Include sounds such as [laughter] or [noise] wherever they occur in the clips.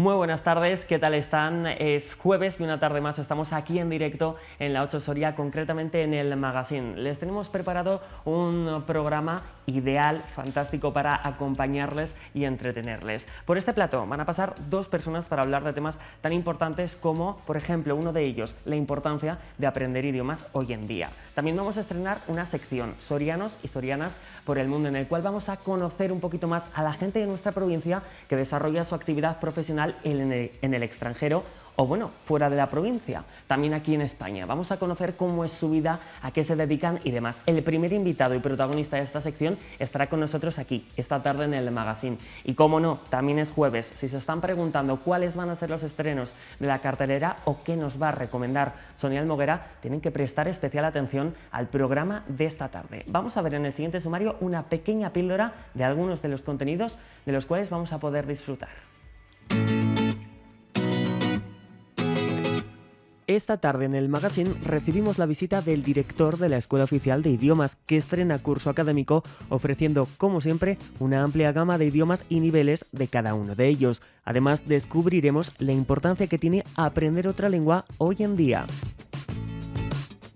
Muy buenas tardes, ¿qué tal están? Es jueves y una tarde más estamos aquí en directo en la 8 Soria, concretamente en el Magazine. Les tenemos preparado un programa ideal, fantástico para acompañarles y entretenerles. Por este plato van a pasar dos personas para hablar de temas tan importantes como, por ejemplo, uno de ellos, la importancia de aprender idiomas hoy en día. También vamos a estrenar una sección, Sorianos y Sorianas por el mundo, en el cual vamos a conocer un poquito más a la gente de nuestra provincia que desarrolla su actividad profesional en el, extranjero o bueno, fuera de la provincia, también aquí en España. Vamos a conocer cómo es su vida, a qué se dedican y demás. El primer invitado y protagonista de esta sección estará con nosotros aquí, esta tarde en el magazine. Y como no, también es jueves. Si se están preguntando cuáles van a ser los estrenos de la cartelera o qué nos va a recomendar Sonia Almoguera, tienen que prestar especial atención al programa de esta tarde. Vamos a ver en el siguiente sumario una pequeña píldora de algunos de los contenidos de los cuales vamos a poder disfrutar. Esta tarde en el magazine recibimos la visita del director de la Escuela Oficial de Idiomas, que estrena curso académico ofreciendo, como siempre, una amplia gama de idiomas y niveles de cada uno de ellos. Además, descubriremos la importancia que tiene aprender otra lengua hoy en día.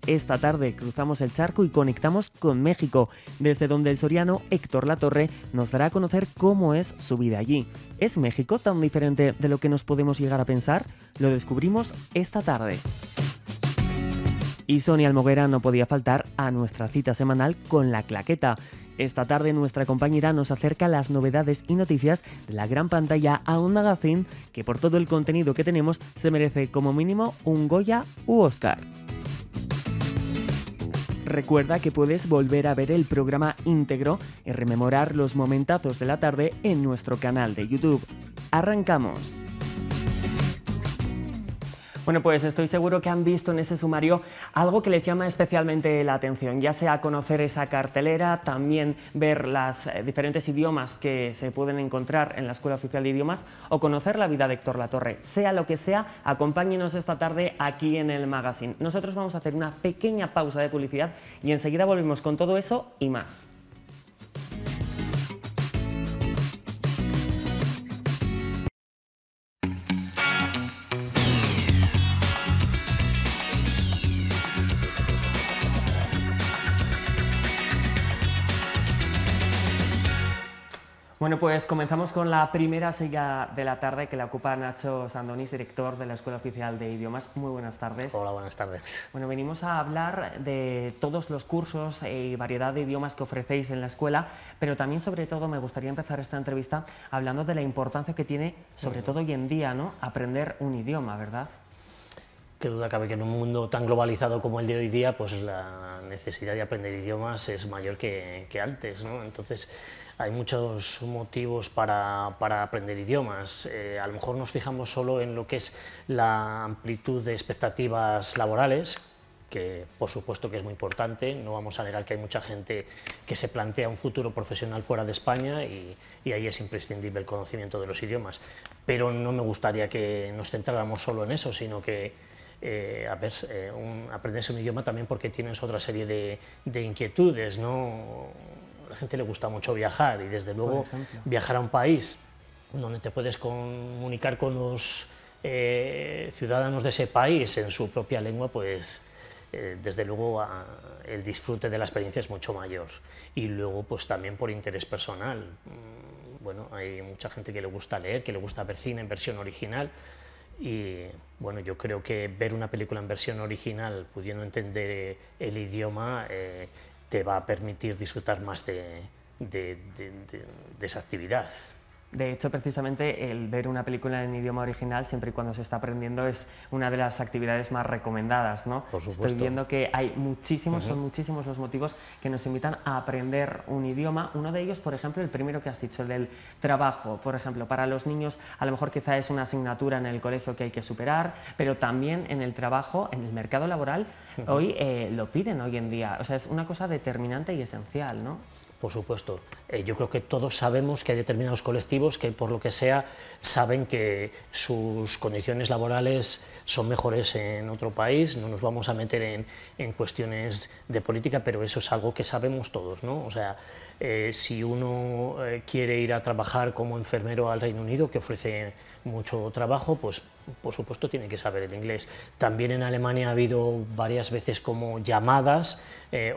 Esta tarde cruzamos el charco y conectamos con México, desde donde el soriano Héctor Latorre nos dará a conocer cómo es su vida allí. ¿Es México tan diferente de lo que nos podemos llegar a pensar? Lo descubrimos esta tarde. Y Sonia Almoguera no podía faltar a nuestra cita semanal con la claqueta. Esta tarde nuestra compañera nos acerca las novedades y noticias de la gran pantalla a un magazine que por todo el contenido que tenemos se merece como mínimo un Goya u Oscar. Recuerda que puedes volver a ver el programa íntegro y rememorar los momentazos de la tarde en nuestro canal de YouTube. Arrancamos. Bueno, pues estoy seguro que han visto en ese sumario algo que les llama especialmente la atención, ya sea conocer esa cartelera, también ver los eh, diferentes idiomas que se pueden encontrar en la Escuela Oficial de Idiomas o conocer la vida de Héctor Latorre. Sea lo que sea, acompáñenos esta tarde aquí en el magazine. Nosotros vamos a hacer una pequeña pausa de publicidad y enseguida volvemos con todo eso y más. Bueno, pues comenzamos con la primera silla de la tarde que la ocupa Nacho Sandonis, director de la Escuela Oficial de Idiomas. Muy buenas tardes. Hola, buenas tardes. Bueno, venimos a hablar de todos los cursos y variedad de idiomas que ofrecéis en la escuela, pero también, sobre todo, me gustaría empezar esta entrevista hablando de la importancia que tiene, sobre todo hoy en día, ¿no? aprender un idioma, ¿verdad? Qué duda cabe que en un mundo tan globalizado como el de hoy día, pues la necesidad de aprender idiomas es mayor que, que antes, ¿no? Entonces, hay muchos motivos para, aprender idiomas. Eh, a lo mejor nos fijamos solo en lo que es la amplitud de expectativas laborales, que por supuesto que es muy importante, no vamos a negar que hay mucha gente que se plantea un futuro profesional fuera de España y, ahí es imprescindible el conocimiento de los idiomas, pero no me gustaría que nos centráramos solo en eso, sino que eh, a ver, eh, aprenderse un idioma también porque tienes otra serie de, de inquietudes, ¿no? La gente le gusta mucho viajar y desde luego viajar a un país donde te puedes comunicar con los eh, ciudadanos de ese país en su propia lengua, pues eh, desde luego el disfrute de la experiencia es mucho mayor. Y luego pues también por interés personal. Mm, bueno, hay mucha gente que le gusta leer, que le gusta ver cine en versión original. Y bueno, yo creo que ver una película en versión original, pudiendo entender el idioma, eh, te va a permitir disfrutar más de, esa actividad. De hecho, precisamente el ver una película en idioma original, siempre y cuando se está aprendiendo, es una de las actividades más recomendadas. ¿no? Por supuesto. Estoy viendo que hay muchísimos, son muchísimos los motivos que nos invitan a aprender un idioma. Uno de ellos, por ejemplo, el primero que has dicho, el del trabajo. Por ejemplo, para los niños a lo mejor quizá es una asignatura en el colegio que hay que superar, pero también en el trabajo, en el mercado laboral, hoy eh, lo piden hoy en día. O sea, es una cosa determinante y esencial, ¿no? Por supuesto. Eh, yo creo que todos sabemos que hay determinados colectivos que, por lo que sea, saben que sus condiciones laborales son mejores en otro país. No nos vamos a meter en, en cuestiones de política, pero eso es algo que sabemos todos. ¿no? O sea, eh, si uno eh, quiere ir a trabajar como enfermero al Reino Unido, que ofrece mucho trabajo, pues por supuesto tiene que saber el inglés. También en Alemania ha habido varias veces como llamadas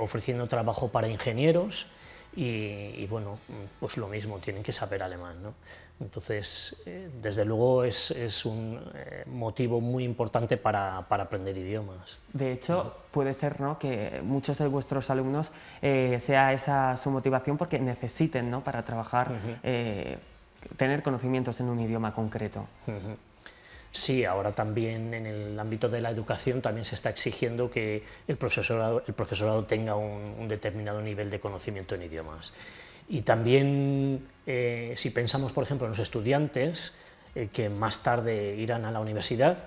ofreciendo trabajo para ingenieros y, bueno, pues lo mismo, tienen que saber alemán. ¿no? Entonces, eh, desde luego es, es un eh, motivo muy importante para, para, aprender idiomas. De hecho, puede ser ¿no? que muchos de vuestros alumnos eh, sea esa su motivación porque necesiten ¿no? para trabajar, tener conocimientos en un idioma concreto. Sí, ahora también en el ámbito de la educación también se está exigiendo que el profesorado, el profesorado tenga un, determinado nivel de conocimiento en idiomas. Y también, eh, si pensamos, por ejemplo, en los estudiantes eh, que más tarde irán a la universidad,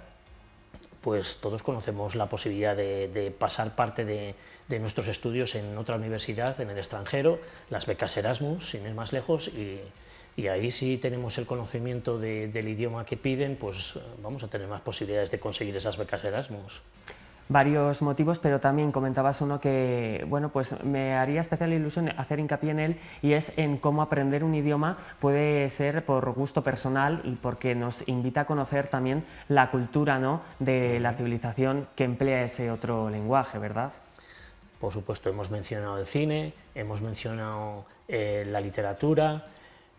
pues todos conocemos la posibilidad de, pasar parte de, de, nuestros estudios en otra universidad, en el extranjero, las becas Erasmus, sin ir más lejos, y, y ahí si tenemos el conocimiento del idioma que piden, pues eh, vamos a tener más posibilidades de conseguir esas becas Erasmus. Varios motivos, pero también comentabas uno que bueno, pues me haría especial ilusión hacer hincapié en él y es en cómo aprender un idioma puede ser por gusto personal y porque nos invita a conocer también la cultura ¿no? de la civilización que emplea ese otro lenguaje, ¿verdad? Por supuesto, hemos mencionado el cine, hemos mencionado eh, la literatura,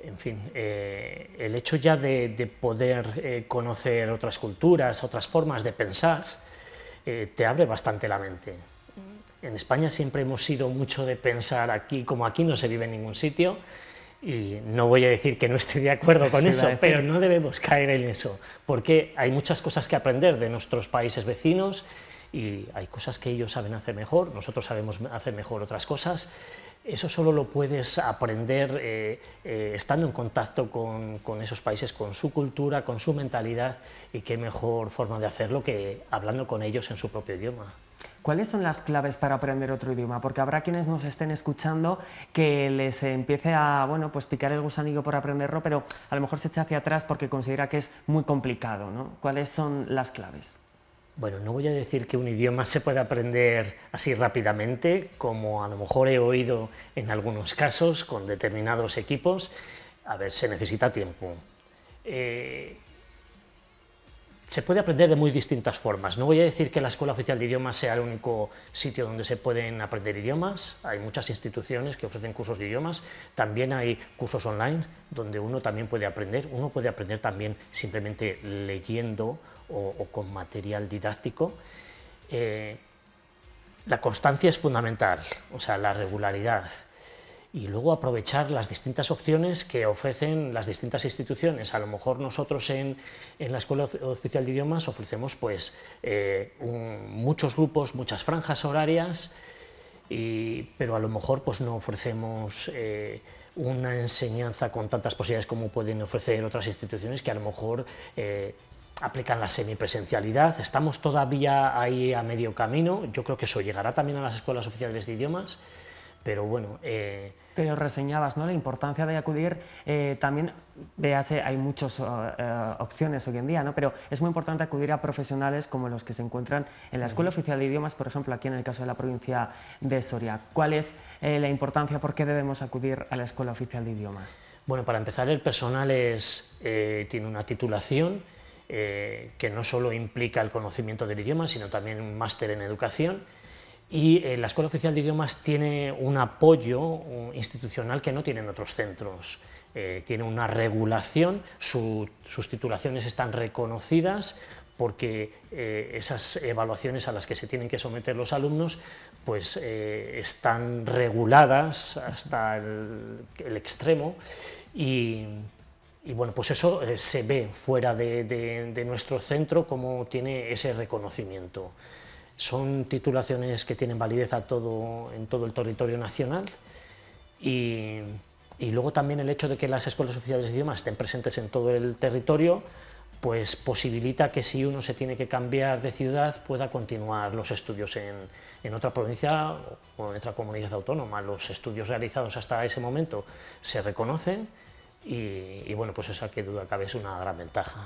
en fin, eh, el hecho ya de, poder eh, conocer otras culturas, otras formas de pensar, eh, te abre bastante la mente. En España siempre hemos sido mucho de pensar aquí, como aquí no se vive en ningún sitio, y no voy a decir que no esté de acuerdo con [laughs] eso, pero no debemos caer en eso, porque hay muchas cosas que aprender de nuestros países vecinos y hay cosas que ellos saben hacer mejor, nosotros sabemos hacer mejor otras cosas, eso solo lo puedes aprender eh, eh, estando en contacto con, esos países, con su cultura, con su mentalidad y qué mejor forma de hacerlo que hablando con ellos en su propio idioma. ¿Cuáles son las claves para aprender otro idioma? Porque habrá quienes nos estén escuchando que les empiece a bueno, pues picar el gusanillo por aprenderlo, pero a lo mejor se echa hacia atrás porque considera que es muy complicado. ¿no? ¿Cuáles son las claves? Bueno, no voy a decir que un idioma se puede aprender así rápidamente, como a lo mejor he oído en algunos casos con determinados equipos. A ver, se necesita tiempo. Eh, se puede aprender de muy distintas formas. No voy a decir que la Escuela Oficial de Idiomas sea el único sitio donde se pueden aprender idiomas. Hay muchas instituciones que ofrecen cursos de idiomas. También hay cursos online donde uno también puede aprender. Uno puede aprender también simplemente leyendo o, con material didáctico, eh, la constancia es fundamental, o sea, la regularidad. Y luego aprovechar las distintas opciones que ofrecen las distintas instituciones. A lo mejor nosotros en, la Escuela Oficial de Idiomas ofrecemos pues, eh, muchos grupos, muchas franjas horarias, pero a lo mejor pues, no ofrecemos eh, una enseñanza con tantas posibilidades como pueden ofrecer otras instituciones que a lo mejor aplican la semipresencialidad, estamos todavía ahí a medio camino, yo creo que eso llegará también a las escuelas oficiales de idiomas, pero bueno... Eh, pero reseñabas ¿no? la importancia de acudir, eh, también, véase, hay muchas eh, opciones hoy en día, ¿no? pero es muy importante acudir a profesionales como los que se encuentran en la Escuela Oficial de Idiomas, por ejemplo, aquí en el caso de la provincia de Soria. ¿Cuál es la importancia, por qué debemos acudir a la Escuela Oficial de Idiomas? Bueno, para empezar, el personal es, tiene una titulación, eh, que no solo implica el conocimiento del idioma, sino también un máster en educación. Y eh, la Escuela Oficial de Idiomas tiene un apoyo institucional que no tienen otros centros. Eh, tiene una regulación, sus titulaciones están reconocidas porque esas evaluaciones a las que se tienen que someter los alumnos pues, están reguladas hasta el, el extremo y, y bueno, pues eso eh, se ve fuera de, nuestro centro como tiene ese reconocimiento. Son titulaciones que tienen validez a todo, en todo el territorio nacional y, y luego también el hecho de que las escuelas oficiales de idiomas estén presentes en todo el territorio pues posibilita que si uno se tiene que cambiar de ciudad pueda continuar los estudios en, en, otra provincia o en otra comunidad autónoma. Los estudios realizados hasta ese momento se reconocen y, bueno, pues esa que duda cabe es una gran ventaja.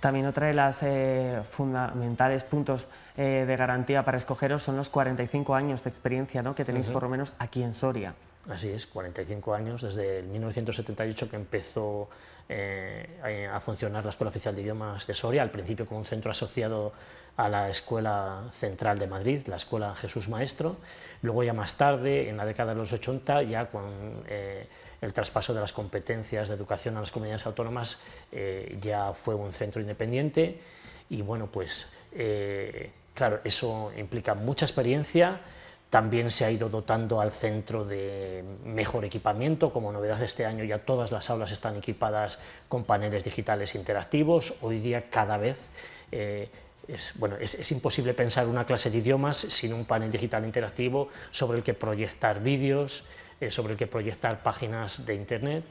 También otra de las eh, fundamentales puntos eh, de garantía para escogeros son los 45 años de experiencia ¿no? que tenéis por lo menos aquí en Soria. Así es, 45 años, desde el 1978 que empezó eh, a funcionar la Escuela Oficial de Idiomas de Soria, al principio como un centro asociado a la Escuela Central de Madrid, la Escuela Jesús Maestro, luego ya más tarde, en la década de los 80, ya con eh, el traspaso de las competencias de educación a las comunidades autónomas, eh, ya fue un centro independiente. Y bueno, pues claro, eso implica mucha experiencia, también se ha ido dotando al centro de mejor equipamiento, como novedad este año ya todas las aulas están equipadas con paneles digitales interactivos, hoy día cada vez eh, es, bueno, es, imposible pensar una clase de idiomas sin un panel digital interactivo sobre el que proyectar vídeos, eh, sobre el que proyectar páginas de internet.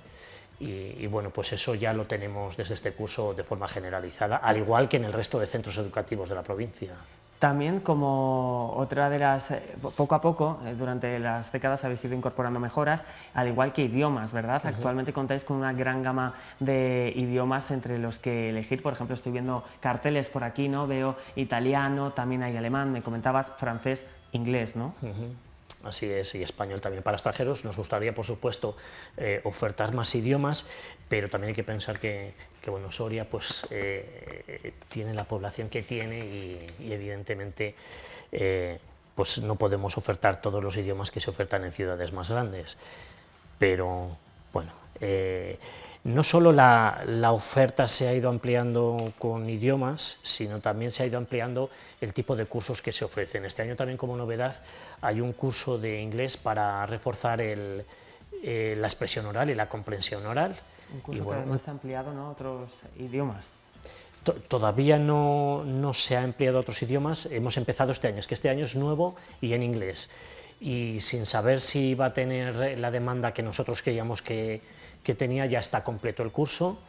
y, bueno, pues eso ya lo tenemos desde este curso de forma generalizada, al igual que en el resto de centros educativos de la provincia. También como otra de las, eh, poco a poco, eh, durante las décadas habéis ido incorporando mejoras, al igual que idiomas, ¿verdad? Actualmente contáis con una gran gama de idiomas entre los que elegir, por ejemplo, estoy viendo carteles por aquí, ¿no? Veo italiano, también hay alemán, me comentabas francés, inglés, ¿no? Así es, y español también para extranjeros. Nos gustaría, por supuesto, eh, ofertar más idiomas, pero también hay que pensar que, que bueno, Soria pues, eh, tiene la población que tiene y, evidentemente eh, pues no podemos ofertar todos los idiomas que se ofertan en ciudades más grandes. Pero bueno, no solo la, oferta se ha ido ampliando con idiomas, sino también se ha ido ampliando el tipo de cursos que se ofrecen. Este año también como novedad hay un curso de inglés para reforzar eh, la expresión oral y la comprensión oral. Un curso que además ha ampliado ¿no? otros idiomas. Todavía no, no se ha empleado otros idiomas, hemos empezado este año, es que este año es nuevo y en inglés. Y sin saber si va a tener la demanda que nosotros queríamos que, que tenía, ya está completo el curso.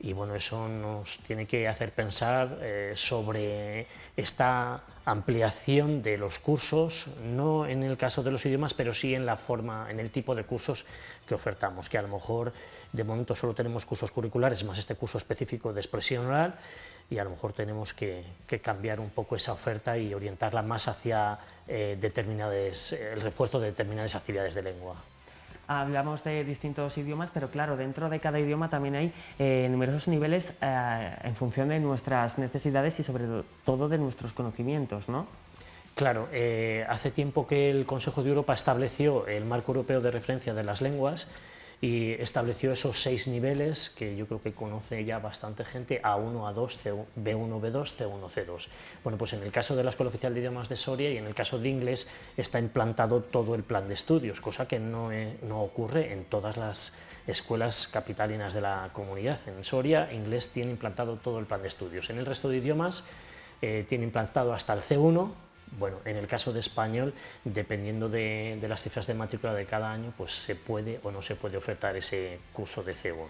Y bueno, eso nos tiene que hacer pensar eh, sobre esta ampliación de los cursos, no en el caso de los idiomas, pero sí en la forma, en el tipo de cursos que ofertamos, que a lo mejor de momento solo tenemos cursos curriculares más este curso específico de expresión oral y a lo mejor tenemos que, cambiar un poco esa oferta y orientarla más hacia eh, determinadas, el refuerzo de determinadas actividades de lengua hablamos de distintos idiomas, pero claro, dentro de cada idioma también hay eh, numerosos niveles eh, en función de nuestras necesidades y sobre todo de nuestros conocimientos, ¿no? Claro, eh, hace tiempo que el Consejo de Europa estableció el marco europeo de referencia de las lenguas y estableció esos seis niveles que yo creo que conoce ya bastante gente, A1, A2, B1, B2, C1, C2. Bueno, pues en el caso de la Escuela Oficial de Idiomas de Soria y en el caso de inglés está implantado todo el plan de estudios, cosa que no, eh, no ocurre en todas las escuelas capitalinas de la comunidad. En Soria, inglés tiene implantado todo el plan de estudios. En el resto de idiomas eh, tiene implantado hasta el C1, bueno, en el caso de español, dependiendo de, las cifras de matrícula de cada año, pues se puede o no se puede ofertar ese curso de C1.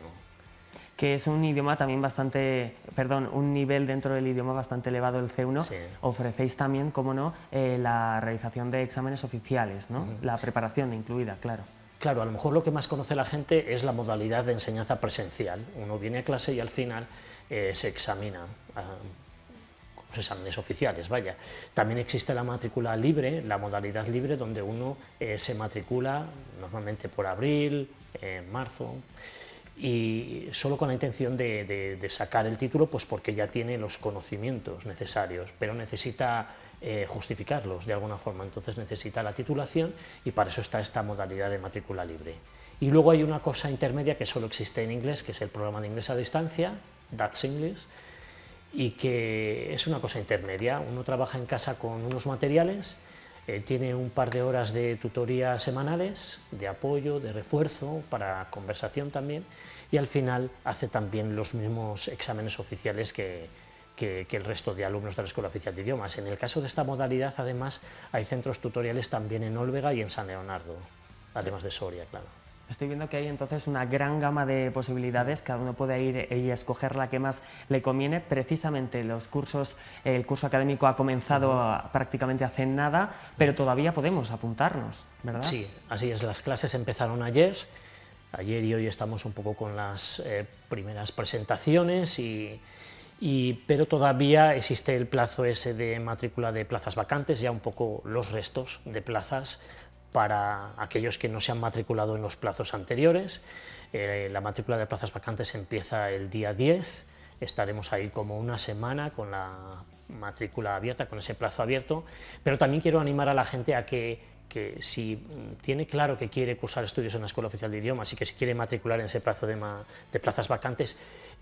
Que es un idioma también bastante, perdón, un nivel dentro del idioma bastante elevado, el C1. Ofrecéis también, como no, eh, la realización de exámenes oficiales, ¿no? La preparación incluida, claro. Claro, a lo mejor lo que más conoce la gente es la modalidad de enseñanza presencial. Uno viene a clase y al final eh, se examina. Ah, exámenes oficiales, vaya. También existe la matrícula libre, la modalidad libre, donde uno eh, se matricula normalmente por abril, en marzo, y solo con la intención de, sacar el título, pues porque ya tiene los conocimientos necesarios, pero necesita eh, justificarlos de alguna forma, entonces necesita la titulación y para eso está esta modalidad de matrícula libre. Y luego hay una cosa intermedia que solo existe en inglés, que es el programa de inglés a distancia, That's English, y que es una cosa intermedia. Uno trabaja en casa con unos materiales, eh, tiene un par de horas de tutoría semanales, de apoyo, de refuerzo, para conversación también, y al final hace también los mismos exámenes oficiales que, que, el resto de alumnos de la Escuela Oficial de Idiomas. En el caso de esta modalidad, además, hay centros tutoriales también en Olvega y en San Leonardo, además de Soria, claro. Estoy viendo que hay entonces una gran gama de posibilidades, cada uno puede ir y escoger la que más le conviene. Precisamente los cursos, el curso académico ha comenzado prácticamente hace nada, pero todavía podemos apuntarnos, ¿verdad? Sí, así es. Las clases empezaron ayer. Ayer y hoy estamos un poco con las eh, primeras presentaciones y, pero todavía existe el plazo ese de matrícula de plazas vacantes, ya un poco los restos de plazas para aquellos que no se han matriculado en los plazos anteriores. Eh, la matrícula de plazas vacantes empieza el día 10, estaremos ahí como una semana con la matrícula abierta, con ese plazo abierto, pero también quiero animar a la gente a que, si tiene claro que quiere cursar estudios en la Escuela Oficial de Idiomas y que si quiere matricular en ese plazo de, de plazas vacantes,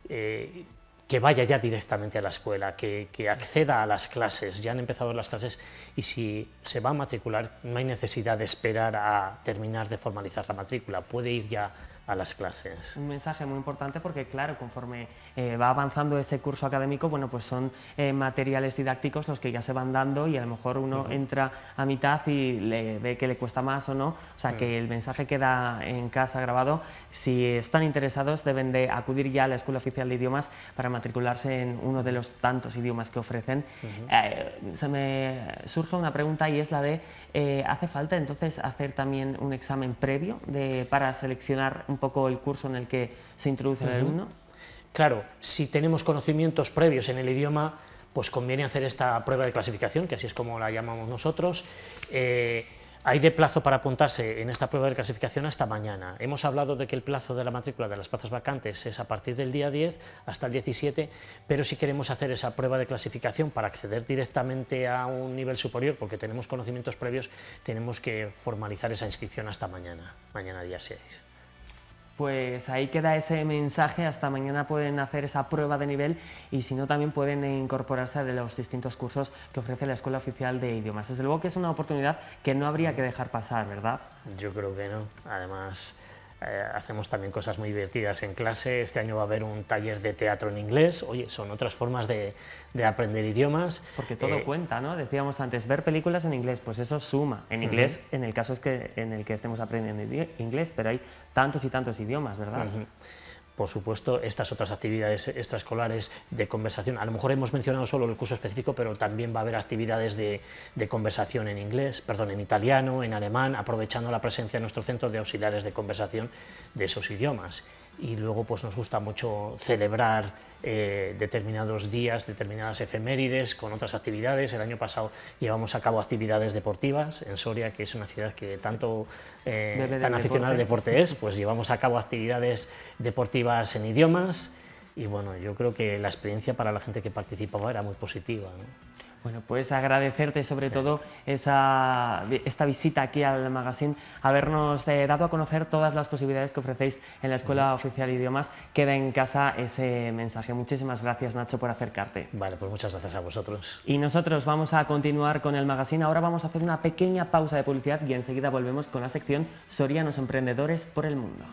eh, que vaya ya directamente a la escuela, que, acceda a las clases, ya han empezado las clases y si se va a matricular no hay necesidad de esperar a terminar de formalizar la matrícula, puede ir ya a las clases. Un mensaje muy importante porque, claro, conforme eh, va avanzando ese curso académico, bueno, pues son eh, materiales didácticos los que ya se van dando y a lo mejor uno entra a mitad y le ve que le cuesta más o no, o sea, que el mensaje queda en casa grabado. Si están interesados, deben de acudir ya a la Escuela Oficial de Idiomas para matricularse en uno de los tantos idiomas que ofrecen. Eh, se me surge una pregunta y es la de eh, ¿Hace falta entonces hacer también un examen previo de, para seleccionar un poco el curso en el que se introduce el alumno? Claro, si tenemos conocimientos previos en el idioma, pues conviene hacer esta prueba de clasificación, que así es como la llamamos nosotros. Eh, hay de plazo para apuntarse en esta prueba de clasificación hasta mañana. Hemos hablado de que el plazo de la matrícula de las plazas vacantes es a partir del día 10 hasta el 17, pero si queremos hacer esa prueba de clasificación para acceder directamente a un nivel superior, porque tenemos conocimientos previos, tenemos que formalizar esa inscripción hasta mañana, mañana día 6. Pues ahí queda ese mensaje, hasta mañana pueden hacer esa prueba de nivel y si no también pueden incorporarse a los distintos cursos que ofrece la Escuela Oficial de Idiomas. Desde luego que es una oportunidad que no habría que dejar pasar, ¿verdad? Yo creo que no, además eh, hacemos también cosas muy divertidas en clase. Este año va a haber un taller de teatro en inglés. Oye, son otras formas de, aprender idiomas. Porque todo eh, cuenta, ¿no? Decíamos antes, ver películas en inglés, pues eso suma. En inglés, en el caso es que, en el que estemos aprendiendo inglés, pero hay tantos y tantos idiomas, ¿verdad? Por supuesto, estas otras actividades extraescolares de conversación. A lo mejor hemos mencionado solo el curso específico, pero también va a haber actividades de, conversación en inglés, perdón, en italiano, en alemán, aprovechando la presencia de nuestro centro de auxiliares de conversación de esos idiomas y luego pues nos gusta mucho celebrar eh, determinados días, determinadas efemérides con otras actividades. El año pasado llevamos a cabo actividades deportivas en Soria, que es una ciudad que tanto eh, tan aficionada al deporte es, pues llevamos a cabo actividades deportivas en idiomas y bueno, yo creo que la experiencia para la gente que participaba era muy positiva. Bueno, pues agradecerte sobre todo esa, esta visita aquí al magazine, habernos eh, dado a conocer todas las posibilidades que ofrecéis en la Escuela Oficial de Idiomas. Queda en casa ese mensaje. Muchísimas gracias, Nacho, por acercarte. Vale, pues muchas gracias a vosotros. Y nosotros vamos a continuar con el magazine. Ahora vamos a hacer una pequeña pausa de publicidad y enseguida volvemos con la sección Sorianos Emprendedores por el Mundo.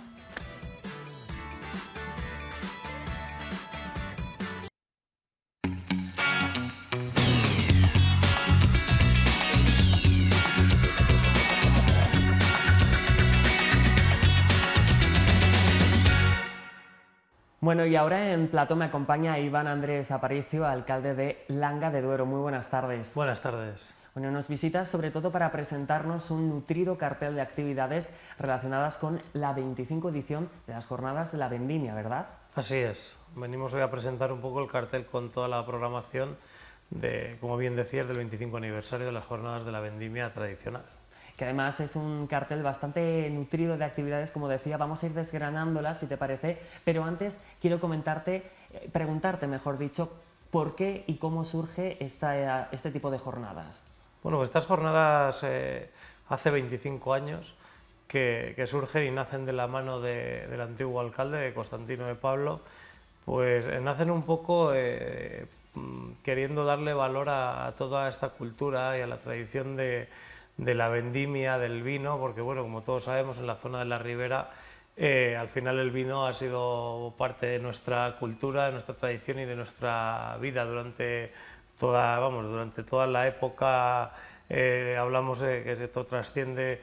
Bueno, y ahora en plato me acompaña Iván Andrés Aparicio, alcalde de Langa de Duero. Muy buenas tardes. Buenas tardes. Bueno, nos visitas sobre todo para presentarnos un nutrido cartel de actividades relacionadas con la 25 edición de las Jornadas de la Vendimia, ¿verdad? Así es. Venimos hoy a presentar un poco el cartel con toda la programación de, como bien decías, del 25 aniversario de las Jornadas de la Vendimia tradicional que además es un cartel bastante nutrido de actividades, como decía, vamos a ir desgranándolas si te parece, pero antes quiero comentarte, eh, preguntarte mejor dicho, por qué y cómo surge esta, este tipo de jornadas. Bueno, pues estas jornadas eh, hace 25 años que, surgen y nacen de la mano del antiguo alcalde, de Constantino de Pablo, pues eh, nacen un poco mm, queriendo darle valor a toda esta cultura y a la tradición de, de la vendimia del vino, porque bueno, como todos sabemos, en la zona de la ribera, eh, al final el vino ha sido parte de nuestra cultura, de nuestra tradición y de nuestra vida durante toda, vamos, durante toda la época. Eh, hablamos de que esto trasciende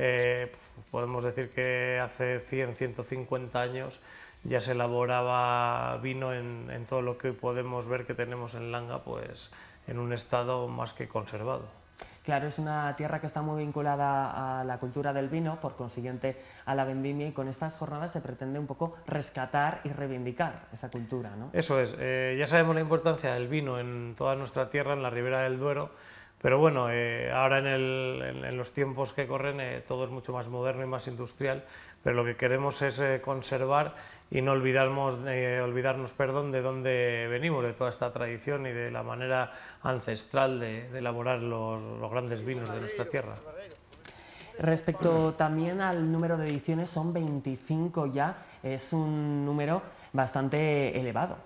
eh, podemos decir que hace 100, 150 años ya se elaboraba vino en, en todo lo que podemos ver que tenemos en Langa, pues en un estado más que conservado. Claro, es una tierra que está muy vinculada a la cultura del vino, por consiguiente a la vendimia, y con estas jornadas se pretende un poco rescatar y reivindicar esa cultura. ¿no? Eso es, eh, ya sabemos la importancia del vino en toda nuestra tierra, en la ribera del Duero, pero bueno, eh, ahora en, los tiempos que corren eh, todo es mucho más moderno y más industrial, pero lo que queremos es conservar y no olvidarnos, olvidarnos perdón, de dónde venimos, de toda esta tradición y de la manera ancestral de, elaborar los, los grandes vinos de nuestra tierra. Respecto también al número de ediciones, son 25 ya, es un número bastante elevado.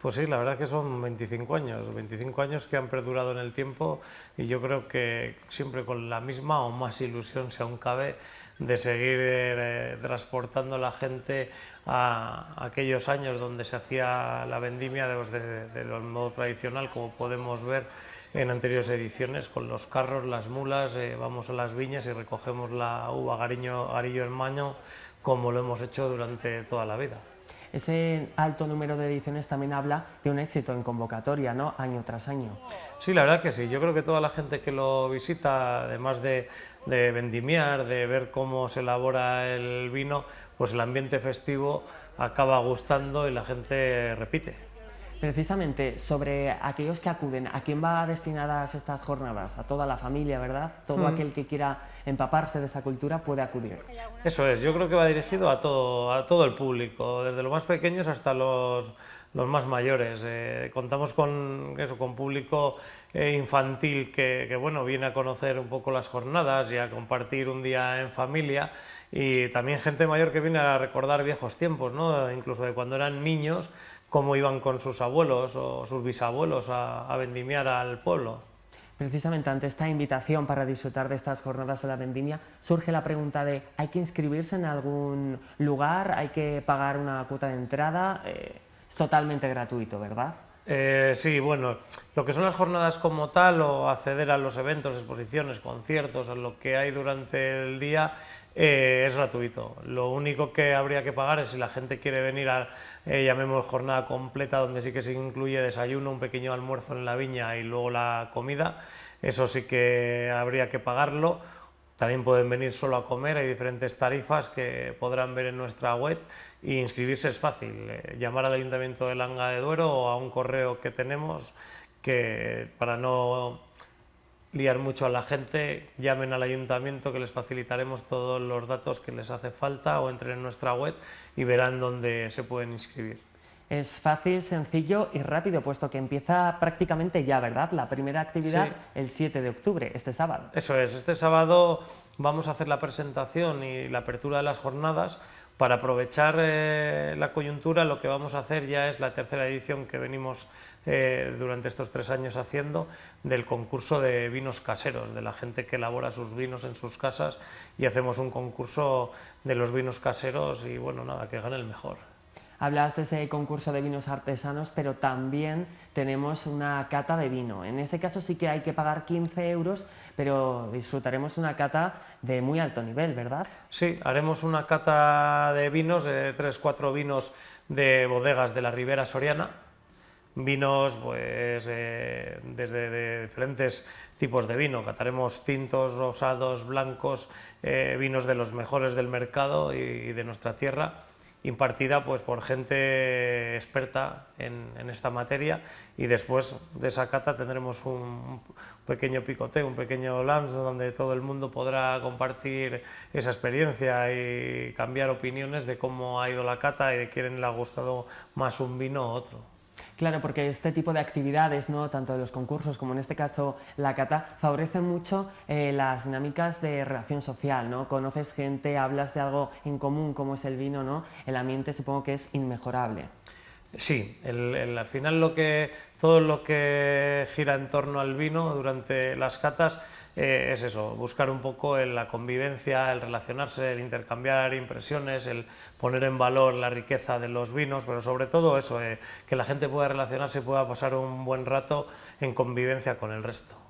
Pues sí, la verdad que son 25 años, 25 años que han perdurado en el tiempo y yo creo que siempre con la misma o más ilusión, si aún cabe, de seguir eh, transportando a la gente a, aquellos años donde se hacía la vendimia de, de, modo tradicional, como podemos ver en anteriores ediciones, con los carros, las mulas, eh, vamos a las viñas y recogemos la uva gariño, garillo en maño, como lo hemos hecho durante toda la vida ese alto número de ediciones también habla de un éxito en convocatoria, ¿no? Año tras año. Sí, la verdad que sí. Yo creo que toda la gente que lo visita, además de, de vendimiar, de ver cómo se elabora el vino, pues el ambiente festivo acaba gustando y la gente repite. Precisamente sobre aquellos que acuden, ¿a quién va destinadas estas jornadas? A toda la familia, ¿verdad? Todo hmm. aquel que quiera empaparse de esa cultura puede acudir. Eso es, yo creo que va dirigido a todo, a todo el público, desde los más pequeños hasta los, los más mayores. Eh, contamos con, eso, con público eh, infantil que, que, bueno, viene a conocer un poco las jornadas y a compartir un día en familia y también gente mayor que viene a recordar viejos tiempos, ¿no? incluso de cuando eran niños cómo iban con sus abuelos o sus bisabuelos a, vendimiar al pueblo. Precisamente ante esta invitación para disfrutar de estas jornadas de la vendimia, surge la pregunta de ¿hay que inscribirse en algún lugar? ¿Hay que pagar una cuota de entrada? Eh, es totalmente gratuito, ¿verdad? Eh, sí, bueno, lo que son las jornadas como tal o acceder a los eventos, exposiciones, conciertos, a lo que hay durante el día eh, es gratuito. Lo único que habría que pagar es si la gente quiere venir a, eh, llamemos jornada completa, donde sí que se incluye desayuno, un pequeño almuerzo en la viña y luego la comida. Eso sí que habría que pagarlo. También pueden venir solo a comer, hay diferentes tarifas que podrán ver en nuestra web y inscribirse es fácil. Eh, llamar al Ayuntamiento de Langa de Duero o a un correo que tenemos que para no liar mucho a la gente, llamen al ayuntamiento que les facilitaremos todos los datos que les hace falta o entren en nuestra web y verán dónde se pueden inscribir. Es fácil, sencillo y rápido, puesto que empieza prácticamente ya, ¿verdad? La primera actividad el 7 de octubre, este sábado. Eso es, este sábado vamos a hacer la presentación y la apertura de las jornadas. Para aprovechar eh, la coyuntura, lo que vamos a hacer ya es la tercera edición que venimos eh, durante estos tres años haciendo del concurso de vinos caseros, de la gente que elabora sus vinos en sus casas y hacemos un concurso de los vinos caseros y bueno, nada, que gane el mejor. Hablas de ese concurso de vinos artesanos, pero también tenemos una cata de vino. En ese caso sí que hay que pagar 15 euros, pero disfrutaremos una cata de muy alto nivel, ¿verdad? Sí, haremos una cata de vinos, de 3-4 vinos de bodegas de la Ribera Soriana, vinos pues eh, desde diferentes tipos de vino. Cataremos tintos, rosados, blancos, eh, vinos de los mejores del mercado y de nuestra tierra impartida pues, por gente experta en, esta materia y después de esa cata tendremos un, pequeño picoteo, un pequeño lunch donde todo el mundo podrá compartir esa experiencia y cambiar opiniones de cómo ha ido la cata y de quién le ha gustado más un vino u otro. Claro, porque este tipo de actividades, ¿no? tanto de los concursos como en este caso la cata, favorecen mucho eh, las dinámicas de relación social, ¿no? Conoces gente, hablas de algo en común como es el vino, ¿no? El ambiente supongo que es inmejorable. Sí, al final lo que, todo lo que gira en torno al vino durante las catas eh, es eso, buscar un poco la convivencia, el relacionarse, el intercambiar impresiones, el poner en valor la riqueza de los vinos, pero sobre todo eso, eh, que la gente pueda relacionarse y pueda pasar un buen rato en convivencia con el resto.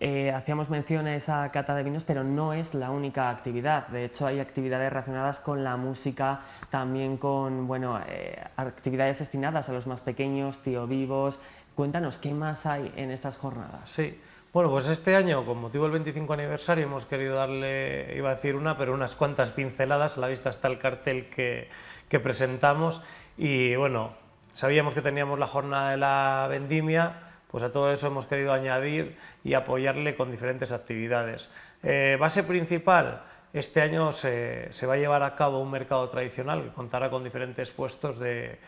Eh, hacíamos mención a esa cata de vinos, pero no es la única actividad. De hecho, hay actividades relacionadas con la música, también con bueno, eh, actividades destinadas a los más pequeños, tío vivos. Cuéntanos, ¿qué más hay en estas jornadas? Sí, bueno, pues este año, con motivo del 25 aniversario, hemos querido darle, iba a decir una, pero unas cuantas pinceladas. A la vista está el cartel que, que presentamos. Y bueno, sabíamos que teníamos la jornada de la vendimia pues a todo eso hemos querido añadir y apoyarle con diferentes actividades. Eh, base principal, este año se, va a llevar a cabo un mercado tradicional que contará con diferentes puestos de,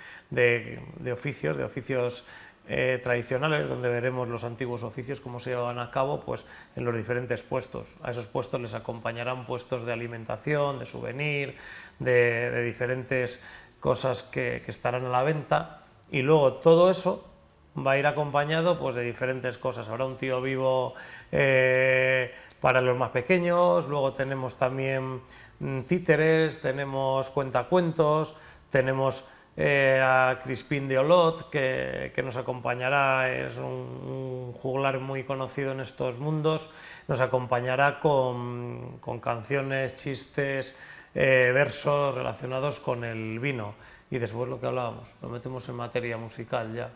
oficios, de oficios eh, tradicionales, donde veremos los antiguos oficios, cómo se llevan a cabo pues, en los diferentes puestos. A esos puestos les acompañarán puestos de alimentación, de souvenir, de, diferentes cosas que, que estarán a la venta. Y luego todo eso va a ir acompañado pues, de diferentes cosas. Habrá un tío vivo eh, para los más pequeños, luego tenemos también mm, títeres, tenemos cuentacuentos, tenemos eh, a Crispín de Olot, que, nos acompañará, es un, juglar muy conocido en estos mundos, nos acompañará con, canciones, chistes, eh, versos relacionados con el vino. Y después lo que hablábamos, lo metemos en materia musical ya.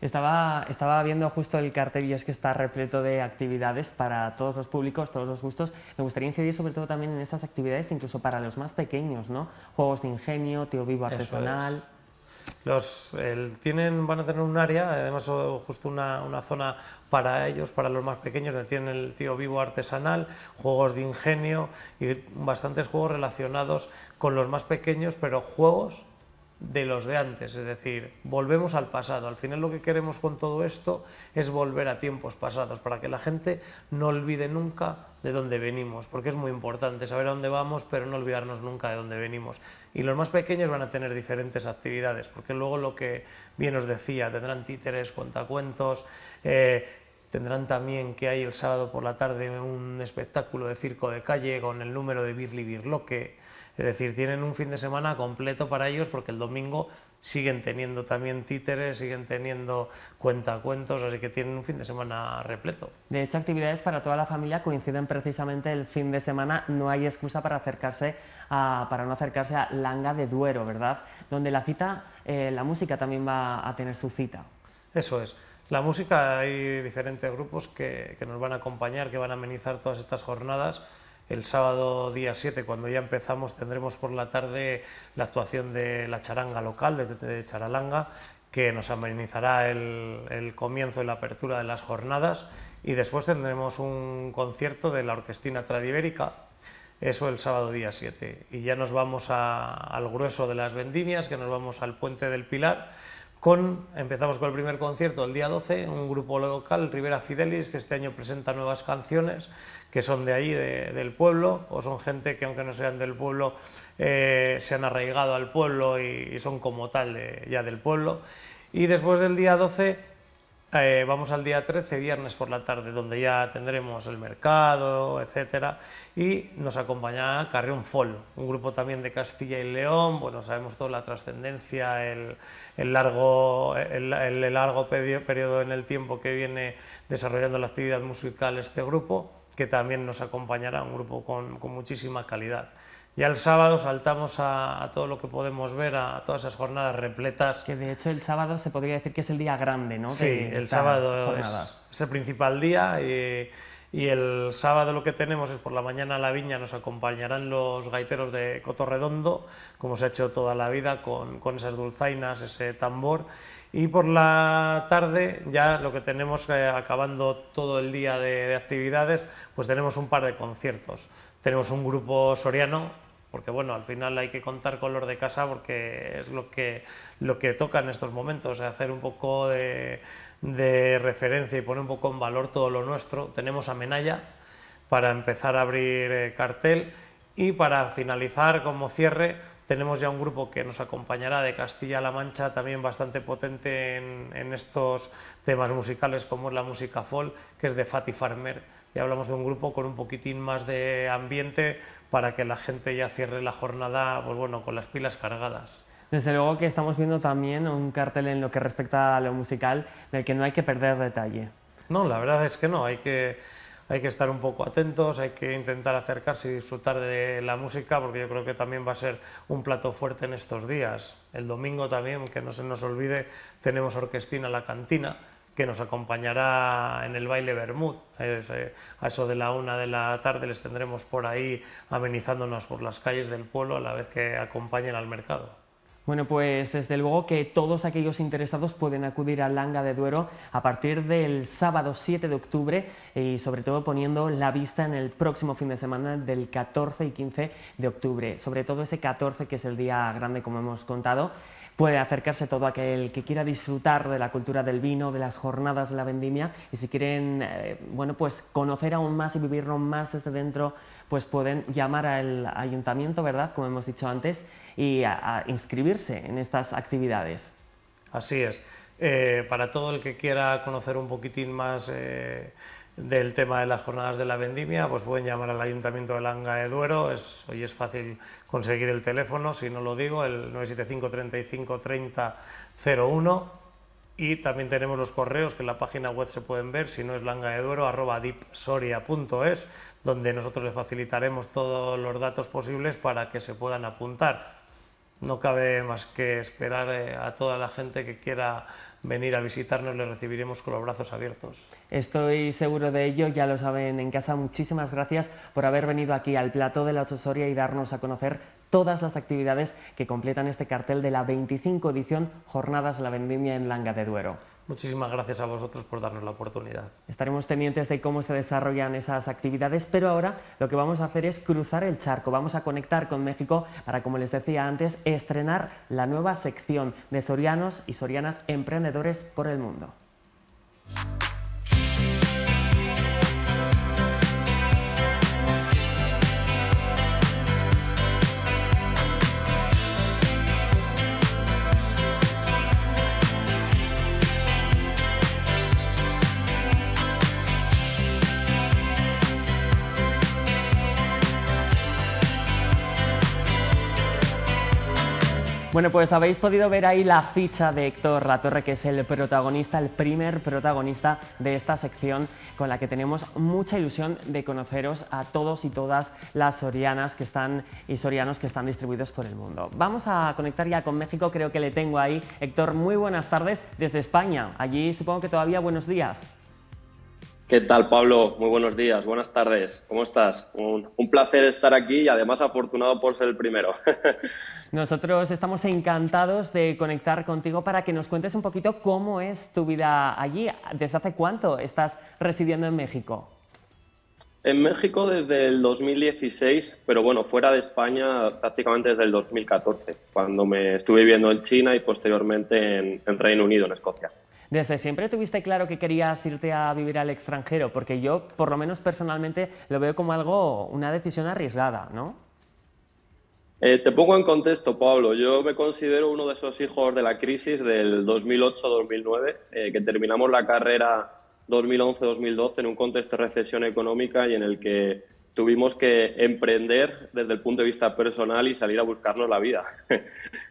Estaba, estaba viendo justo el cartel y es que está repleto de actividades para todos los públicos, todos los gustos. Me gustaría incidir sobre todo también en esas actividades, incluso para los más pequeños, ¿no? Juegos de ingenio, tío vivo artesanal. Los, tienen, van a tener un área, además justo una, una, zona para ellos, para los más pequeños, tienen el tío vivo artesanal, juegos de ingenio y bastantes juegos relacionados con los más pequeños, pero juegos de los de antes, es decir, volvemos al pasado. Al final lo que queremos con todo esto es volver a tiempos pasados, para que la gente no olvide nunca de dónde venimos, porque es muy importante saber a dónde vamos, pero no olvidarnos nunca de dónde venimos. Y los más pequeños van a tener diferentes actividades, porque luego lo que bien os decía, tendrán títeres, cuentacuentos, eh, tendrán también que hay el sábado por la tarde un espectáculo de circo de calle con el número de Birli Birloque, es decir, tienen un fin de semana completo para ellos porque el domingo siguen teniendo también títeres, siguen teniendo cuentacuentos, así que tienen un fin de semana repleto. De hecho, actividades para toda la familia coinciden precisamente el fin de semana, no hay excusa para acercarse a, para no acercarse a Langa de Duero, ¿verdad? Donde la cita, eh, la música también va a tener su cita. Eso es. La música, hay diferentes grupos que, que nos van a acompañar, que van a amenizar todas estas jornadas el sábado día 7, cuando ya empezamos, tendremos por la tarde la actuación de la charanga local, de, Charalanga, que nos amenizará el, comienzo y la apertura de las jornadas. Y después tendremos un concierto de la Orquestina Tradibérica, eso el sábado día 7. Y ya nos vamos al grueso de las vendimias, que nos vamos al Puente del Pilar con, empezamos con el primer concierto el día 12, un grupo local, Rivera Fidelis, que este año presenta nuevas canciones que son de ahí, del pueblo, o son gente que aunque no sean del pueblo, eh, se han arraigado al pueblo y, son como tal ya del pueblo. Y después del día 12 eh, vamos al día 13, viernes por la tarde, donde ya tendremos el mercado, etcétera, y nos acompañará Carrión Fol, un grupo también de Castilla y León. Bueno, sabemos toda la trascendencia, el, largo, el, largo periodo en el tiempo que viene desarrollando la actividad musical este grupo, que también nos acompañará, un grupo con muchísima calidad. Ya el sábado saltamos a, todo lo que podemos ver, a, todas esas jornadas repletas. Que de hecho el sábado se podría decir que es el día grande, ¿no? Sí, el sábado es, el principal día y, el sábado lo que tenemos es por la mañana a la viña nos acompañarán los gaiteros de Cotorredondo, como se ha hecho toda la vida, con, esas dulzainas, ese tambor. Y por la tarde, ya lo que tenemos, eh, acabando todo el día de, de actividades, pues tenemos un par de conciertos. Tenemos un grupo soriano porque bueno, al final hay que contar con los de casa porque es lo que, lo que toca en estos momentos, hacer un poco de, referencia y poner un poco en valor todo lo nuestro. Tenemos a Menaya para empezar a abrir eh, cartel y para finalizar como cierre tenemos ya un grupo que nos acompañará de Castilla-La Mancha, también bastante potente en, en, estos temas musicales como es la música folk, que es de Fatty Farmer y hablamos de un grupo con un poquitín más de ambiente para que la gente ya cierre la jornada pues bueno, con las pilas cargadas. Desde luego que estamos viendo también un cartel en lo que respecta a lo musical del que no hay que perder detalle. No, la verdad es que no, hay que, hay que estar un poco atentos, hay que intentar acercarse y disfrutar de la música, porque yo creo que también va a ser un plato fuerte en estos días. El domingo también, que no se nos olvide, tenemos Orquestina La Cantina, que nos acompañará en el baile Bermud. Eh, a eso de la una de la tarde les tendremos por ahí amenizándonos por las calles del pueblo a la vez que acompañen al mercado. Bueno, pues desde luego que todos aquellos interesados pueden acudir a Langa de Duero a partir del sábado 7 de octubre y sobre todo poniendo la vista en el próximo fin de semana del 14 y 15 de octubre, sobre todo ese 14 que es el día grande como hemos contado puede acercarse todo aquel que quiera disfrutar de la cultura del vino, de las jornadas de la vendimia y si quieren eh, bueno, pues conocer aún más y vivirlo más desde dentro, pues pueden llamar al ayuntamiento, ¿verdad? Como hemos dicho antes, y inscribirse en estas actividades. Así es. Eh, para todo el que quiera conocer un poquitín más eh, del tema de las jornadas de la vendimia, pues pueden llamar al Ayuntamiento de Langa de Duero, es, hoy es fácil conseguir el teléfono, si no lo digo, el 975 35 30 01 y también tenemos los correos que en la página web se pueden ver, si no es langa de duero, arroba dipsoria.es, donde nosotros le facilitaremos todos los datos posibles para que se puedan apuntar. No cabe más que esperar eh, a toda la gente que quiera venir a visitarnos, le recibiremos con los brazos abiertos. Estoy seguro de ello, ya lo saben en casa. Muchísimas gracias por haber venido aquí al plató de la Ochosoria y darnos a conocer todas las actividades que completan este cartel de la 25 edición Jornadas de la Vendimia en Langa de Duero. Muchísimas gracias a vosotros por darnos la oportunidad. Estaremos pendientes de cómo se desarrollan esas actividades, pero ahora lo que vamos a hacer es cruzar el charco. Vamos a conectar con México para, como les decía antes, estrenar la nueva sección de sorianos y sorianas emprendedores por el mundo. Bueno, pues habéis podido ver ahí la ficha de Héctor Latorre, que es el protagonista, el primer protagonista de esta sección con la que tenemos mucha ilusión de conoceros a todos y todas las sorianas que están y sorianos que están distribuidos por el mundo. Vamos a conectar ya con México, creo que le tengo ahí. Héctor, muy buenas tardes desde España. Allí supongo que todavía buenos días. ¿Qué tal, Pablo? Muy buenos días, buenas tardes. ¿Cómo estás? Un, un placer estar aquí y además afortunado por ser el primero. [laughs] Nosotros estamos encantados de conectar contigo para que nos cuentes un poquito cómo es tu vida allí. ¿Desde hace cuánto estás residiendo en México? En México desde el 2016, pero bueno, fuera de España prácticamente desde el 2014, cuando me estuve viviendo en China y posteriormente en, en Reino Unido, en Escocia. ¿Desde siempre tuviste claro que querías irte a vivir al extranjero? Porque yo, por lo menos personalmente, lo veo como algo, una decisión arriesgada, ¿no? Eh, te pongo en contexto, Pablo. Yo me considero uno de esos hijos de la crisis del 2008-2009, eh, que terminamos la carrera 2011-2012 en un contexto de recesión económica y en el que tuvimos que emprender desde el punto de vista personal y salir a buscarnos la vida. [laughs]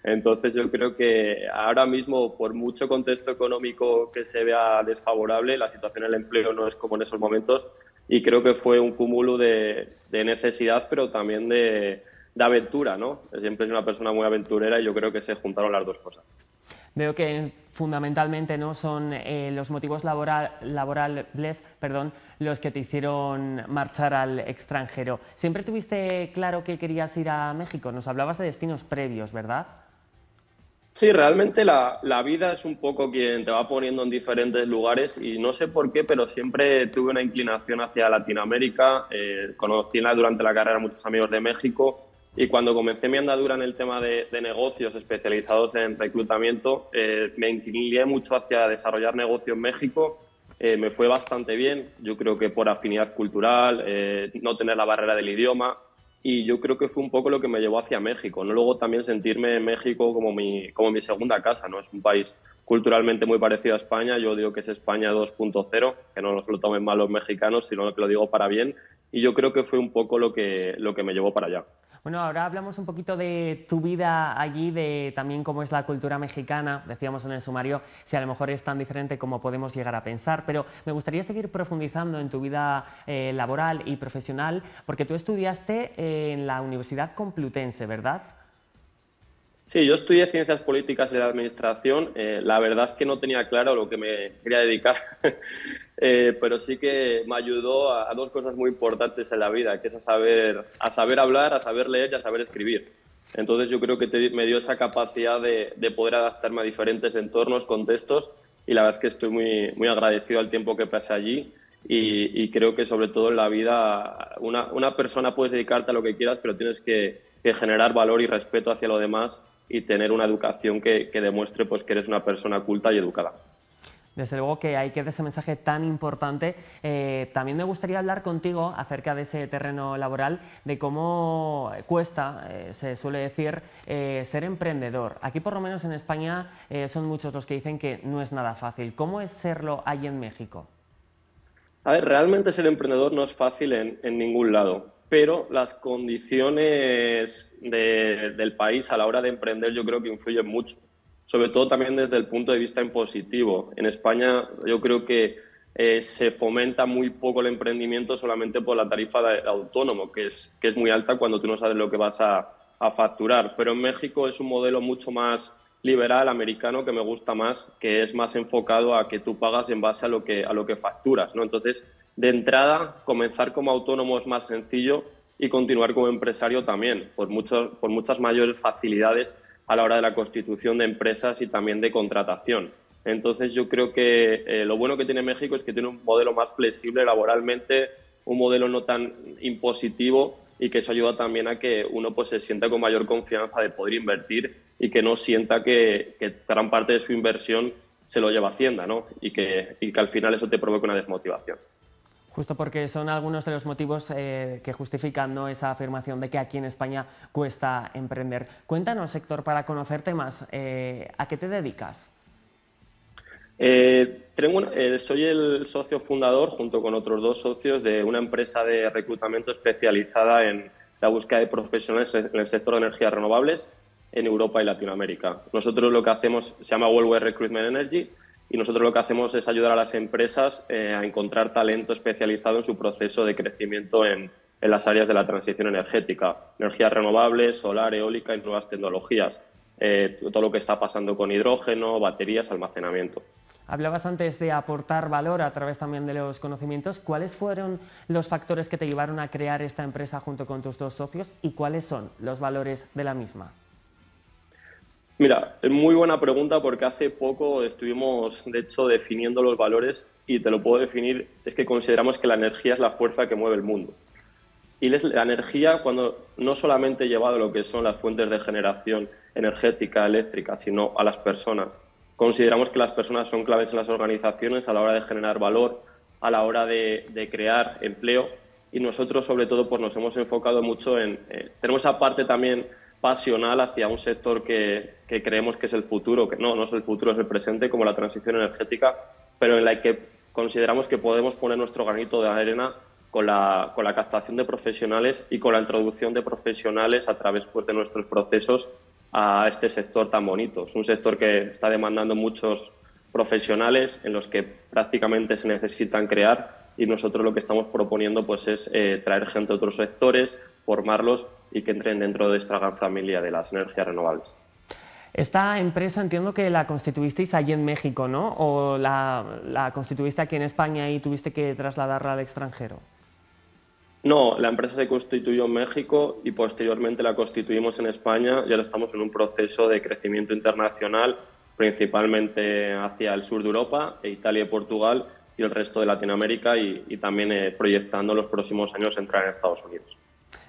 Entonces yo creo que ahora mismo, por mucho contexto económico que se vea desfavorable, la situación del empleo no es como en esos momentos y creo que fue un cúmulo de necesidad, pero también de de aventura, ¿no? Siempre es una persona muy aventurera y yo creo que se juntaron las dos cosas. Veo que fundamentalmente no son eh, los motivos laboral, laborables perdón, los que te hicieron marchar al extranjero. ¿Siempre tuviste claro que querías ir a México? Nos hablabas de destinos previos, ¿verdad? Sí, realmente la, vida es un poco quien te va poniendo en diferentes lugares y no sé por qué, pero siempre tuve una inclinación hacia Latinoamérica. Eh, conocí durante la carrera muchos amigos de México y cuando comencé mi andadura en el tema de, negocios especializados en reclutamiento, eh, me incliné mucho hacia desarrollar negocio en México. Eh, me fue bastante bien, yo creo que por afinidad cultural, eh, no tener la barrera del idioma, y yo creo que fue un poco lo que me llevó hacia México. ¿no? Luego también sentirme en México como mi, como mi segunda casa, ¿no? Es un país culturalmente muy parecido a España, yo digo que es España 2.0, que no lo tomen mal los mexicanos, sino que lo digo para bien, y yo creo que fue un poco lo que, lo que me llevó para allá. Bueno, ahora hablamos un poquito de tu vida allí, de también cómo es la cultura mexicana. Decíamos en el sumario si a lo mejor es tan diferente como podemos llegar a pensar, pero me gustaría seguir profundizando en tu vida eh, laboral y profesional, porque tú estudiaste en la Universidad Complutense, ¿verdad? Sí, yo estudié Ciencias Políticas de la Administración. Eh, la verdad es que no tenía claro lo que me quería dedicar, [laughs] eh, pero sí que me ayudó a, dos cosas muy importantes en la vida, que es a saber, a saber hablar, a saber leer y a saber escribir. Entonces yo creo que me dio esa capacidad de, poder adaptarme a diferentes entornos, contextos, y la verdad que estoy muy, muy agradecido al tiempo que pasé allí. Y, creo que sobre todo en la vida una, una, persona puedes dedicarte a lo que quieras, pero tienes que, que generar valor y respeto hacia lo demás y tener una educación que, demuestre pues, que eres una persona culta y educada. Desde luego que hay que dar ese mensaje tan importante. Eh, también me gustaría hablar contigo acerca de ese terreno laboral, de cómo cuesta, eh, se suele decir, eh, ser emprendedor. Aquí por lo menos en España son muchos los que dicen que no es nada fácil. ¿Cómo es serlo ahí en México? A ver, realmente ser emprendedor no es fácil en, en ningún lado pero las condiciones del país a la hora de emprender yo creo que influyen mucho, sobre todo también desde el punto de vista impositivo. En España yo creo que eh, se fomenta muy poco el emprendimiento solamente por la tarifa de, autónomo, que es, que es muy alta cuando tú no sabes lo que vas a, a facturar. Pero en México es un modelo mucho más liberal americano que me gusta más, que es más enfocado a que tú pagas en base a lo que, a lo que facturas. ¿no? Entonces, de entrada, comenzar como autónomo es más sencillo y continuar como empresario también, por, por muchas mayores facilidades a la hora de la constitución de empresas y también de contratación. Entonces yo creo que eh, lo bueno que tiene México es que tiene un modelo más flexible laboralmente, un modelo no tan impositivo y que eso ayuda también a que uno pues, se sienta con mayor confianza de poder invertir y que no sienta que, gran parte de su inversión se lo lleva Hacienda ¿no? y, que, y que al final eso te provoque una desmotivación. Justo porque son algunos de los motivos eh, que justifican ¿no? esa afirmación de que aquí en España cuesta emprender. Cuéntanos, Héctor, para conocerte más, eh, ¿a qué te dedicas? Eh, soy el socio fundador, junto con otros dos socios, de una empresa de reclutamiento especializada en la búsqueda de profesionales en el sector de energías renovables en Europa y Latinoamérica. Nosotros lo que hacemos se llama Worldwide Recruitment Energy y nosotros lo que hacemos es ayudar a las empresas eh, a encontrar talento especializado en su proceso de crecimiento en, las áreas de la transición energética, energías renovables, solar, eólica y nuevas tecnologías. Eh, todo lo que está pasando con hidrógeno, baterías, almacenamiento. Hablabas antes de aportar valor a través también de los conocimientos. ¿Cuáles fueron los factores que te llevaron a crear esta empresa junto con tus dos socios y cuáles son los valores de la misma? Mira, es muy buena pregunta porque hace poco estuvimos, de hecho, definiendo los valores y te lo puedo definir, es que consideramos que la energía es la fuerza que mueve el mundo. Y la energía, cuando no solamente llevado a lo que son las fuentes de generación energética, eléctrica, sino a las personas. Consideramos que las personas son claves en las organizaciones a la hora de generar valor, a la hora de, crear empleo y nosotros sobre todo pues nos hemos enfocado mucho en... Eh, tenemos esa parte también pasional hacia un sector que, creemos que es el futuro, que no, no es el futuro, es el presente, como la transición energética, pero en la que consideramos que podemos poner nuestro granito de arena con la, con la captación de profesionales y con la introducción de profesionales a través pues, de nuestros procesos a este sector tan bonito. Es un sector que está demandando muchos profesionales en los que prácticamente se necesitan crear y nosotros lo que estamos proponiendo pues es eh, traer gente de otros sectores, formarlos y que entren dentro de esta gran familia de las energías renovables. Esta empresa entiendo que la constituisteis allí en México, ¿no? ¿O la, la constituiste aquí en España y tuviste que trasladarla al extranjero? No, la empresa se constituyó en México y posteriormente la constituimos en España y ahora estamos en un proceso de crecimiento internacional, principalmente hacia el sur de Europa, e Italia y Portugal y el resto de Latinoamérica y, también eh, proyectando los próximos años entrar en Estados Unidos.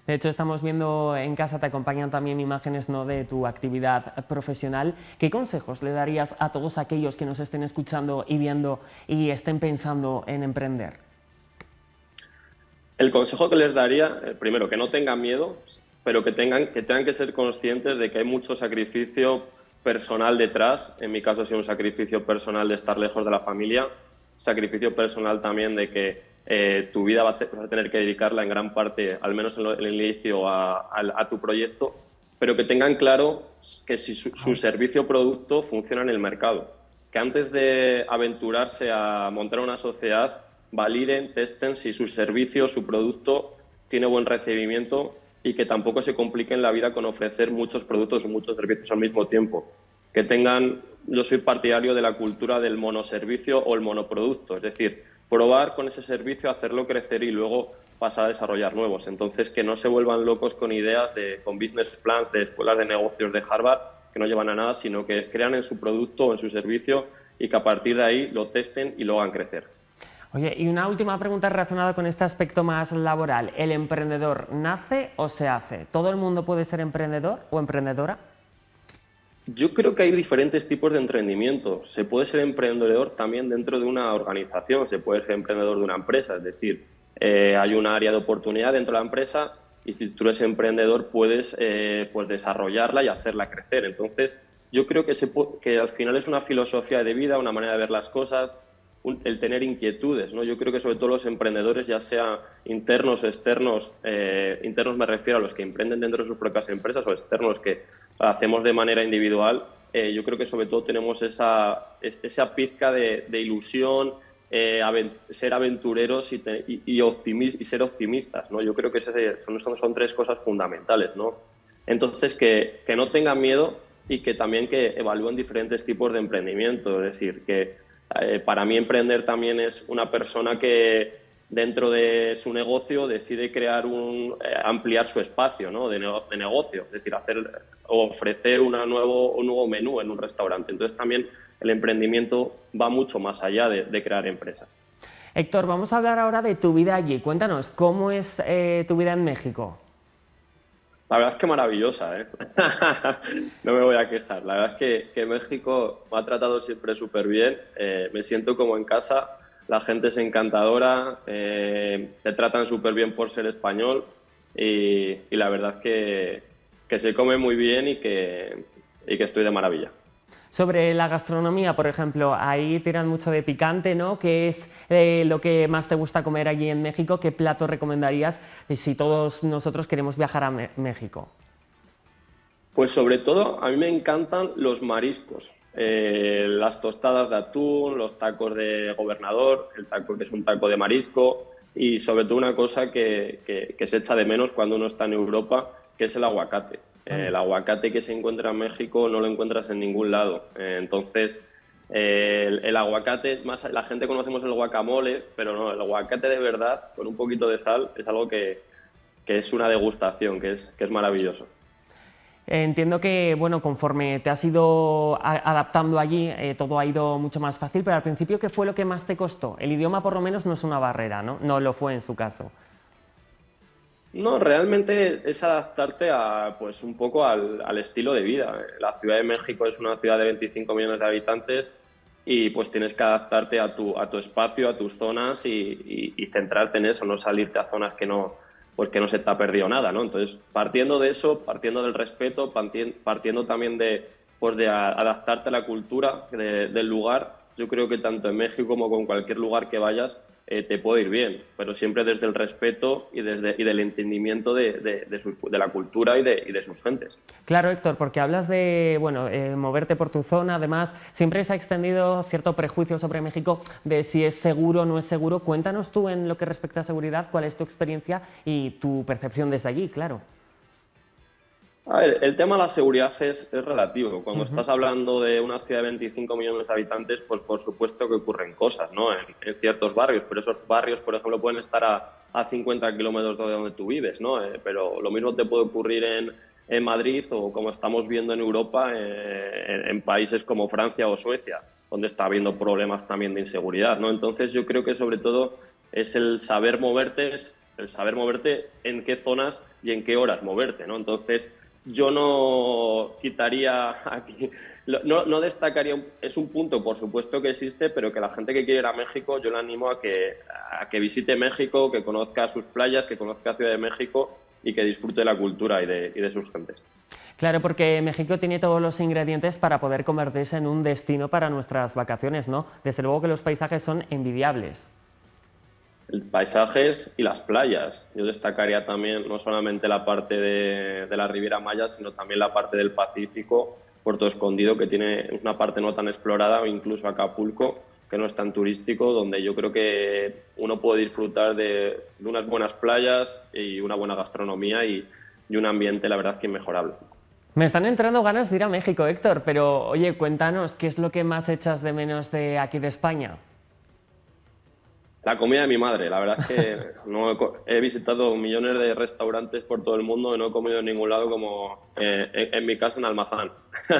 De hecho, estamos viendo en casa, te acompañan también imágenes ¿no? de tu actividad profesional. ¿Qué consejos le darías a todos aquellos que nos estén escuchando y viendo y estén pensando en emprender? El consejo que les daría, eh, primero, que no tengan miedo, pero que tengan, que tengan que ser conscientes de que hay mucho sacrificio personal detrás. En mi caso ha sido un sacrificio personal de estar lejos de la familia, sacrificio personal también de que eh, tu vida vas a tener que dedicarla en gran parte, al menos en, el inicio, a, tu proyecto, pero que tengan claro que si su, su servicio o producto funciona en el mercado. Que antes de aventurarse a montar una sociedad, validen, testen si su servicio, o su producto tiene buen recibimiento y que tampoco se compliquen la vida con ofrecer muchos productos o muchos servicios al mismo tiempo. Que tengan, yo soy partidario de la cultura del monoservicio o el monoproducto, es decir, probar con ese servicio, hacerlo crecer y luego pasar a desarrollar nuevos. Entonces, que no se vuelvan locos con ideas, de, con business plans de escuelas de negocios de Harvard que no llevan a nada, sino que crean en su producto o en su servicio y que a partir de ahí lo testen y lo hagan crecer. Oye, y una última pregunta relacionada con este aspecto más laboral. ¿El emprendedor nace o se hace? ¿Todo el mundo puede ser emprendedor o emprendedora? Yo creo que hay diferentes tipos de emprendimiento. Se puede ser emprendedor también dentro de una organización, se puede ser emprendedor de una empresa, es decir, eh, hay un área de oportunidad dentro de la empresa y si tú eres emprendedor puedes eh, pues desarrollarla y hacerla crecer. Entonces, yo creo que, se que al final es una filosofía de vida, una manera de ver las cosas, el tener inquietudes. ¿no? Yo creo que sobre todo los emprendedores, ya sea internos o externos, eh, internos me refiero a los que emprenden dentro de sus propias empresas o externos que hacemos de manera individual, eh, yo creo que sobre todo tenemos esa, esa pizca de, ilusión, eh, ser aventureros y, y, y, ser optimistas. ¿no? Yo creo que son, son, tres cosas fundamentales. ¿no? Entonces, que, que no tengan miedo y que también que evalúen diferentes tipos de emprendimiento. Es decir, que eh, para mí emprender también es una persona que dentro de su negocio decide crear un eh, ampliar su espacio ¿no? de, negocio, es decir, hacer ofrecer una nuevo, un nuevo menú en un restaurante. Entonces también el emprendimiento va mucho más allá de, crear empresas. Héctor, vamos a hablar ahora de tu vida allí. Cuéntanos, ¿cómo es eh, tu vida en México? La verdad es que maravillosa, ¿eh? [laughs] no me voy a quejar. La verdad es que, México me ha tratado siempre súper bien. Eh, me siento como en casa. La gente es encantadora. Eh, te tratan súper bien por ser español. Y, la verdad que, que, se come muy bien y que, y que estoy de maravilla. Sobre la gastronomía, por ejemplo, ahí tiran mucho de picante, ¿no? ¿Qué es eh, lo que más te gusta comer allí en México? ¿Qué plato recomendarías si todos nosotros queremos viajar a México? Pues sobre todo, a mí me encantan los mariscos. Eh, las tostadas de atún, los tacos de gobernador, el taco que es un taco de marisco y sobre todo una cosa que se echa de menos cuando uno está en Europa, que es el aguacate. Eh, el aguacate que se encuentra en México no lo encuentras en ningún lado. Eh, entonces, eh, el, aguacate, más la gente conocemos el guacamole, pero no, el aguacate de verdad, con un poquito de sal, es algo que, es una degustación, que es, que es maravilloso. Entiendo que, bueno, conforme te has ido adaptando allí, todo ha ido mucho más fácil, pero al principio, ¿qué fue lo que más te costó? El idioma, por lo menos, no es una barrera, ¿no? No lo fue en su caso. No, realmente es adaptarte a, pues, un poco al, estilo de vida. La Ciudad de México es una ciudad de 25 millones de habitantes y pues tienes que adaptarte a tu, a tu espacio, a tus zonas y, centrarte en eso, no salirte a zonas que no, pues que no se te ha perdido nada, ¿no? Entonces, partiendo de eso, partiendo del respeto, partiendo también de, pues de adaptarte a la cultura del lugar, yo creo que tanto en México como con cualquier lugar que vayas, eh, te puede ir bien, pero siempre desde el respeto y, desde, y del entendimiento de, de, la cultura y de, sus gentes. Claro, Héctor, porque hablas de bueno, eh, moverte por tu zona, además siempre se ha extendido cierto prejuicio sobre México de si es seguro o no es seguro. Cuéntanos tú en lo que respecta a seguridad, cuál es tu experiencia y tu percepción desde allí, claro. A ver, el tema de la seguridad es, relativo. Cuando estás hablando de una ciudad de 25 millones de habitantes, pues por supuesto que ocurren cosas, ¿no? En, ciertos barrios, pero esos barrios, por ejemplo, pueden estar a, a 50 kilómetros de donde tú vives, ¿no? Eh, pero lo mismo te puede ocurrir en, en, Madrid o como estamos viendo en Europa, eh, en, países como Francia o Suecia, donde está habiendo problemas también de inseguridad, ¿no? Entonces yo creo que sobre todo es el saber moverte, es el saber moverte en qué zonas y en qué horas moverte, ¿no? Entonces yo no quitaría aquí, no, no, destacaría, es un punto por supuesto que existe, pero que la gente que quiere ir a México, yo le animo a que, a que visite México, que conozca sus playas, que conozca Ciudad de México y que disfrute de la cultura y de, y de sus gentes. Claro, porque México tiene todos los ingredientes para poder convertirse en un destino para nuestras vacaciones, ¿no? Desde luego que los paisajes son envidiables. Paisajes y las playas. Yo destacaría también no solamente la parte de, de, la Riviera Maya, sino también la parte del Pacífico, Puerto Escondido, que tiene una parte no tan explorada, o incluso Acapulco, que no es tan turístico, donde yo creo que uno puede disfrutar de, de unas buenas playas y una buena gastronomía y, y un ambiente, la verdad, que inmejorable. Me están entrando ganas de ir a México, Héctor, pero oye, cuéntanos, ¿qué es lo que más echas de menos de aquí de España? La comida de mi madre, la verdad es que [laughs] no he, visitado millones de restaurantes por todo el mundo y no he comido en ningún lado como eh, en, mi casa en Almazán.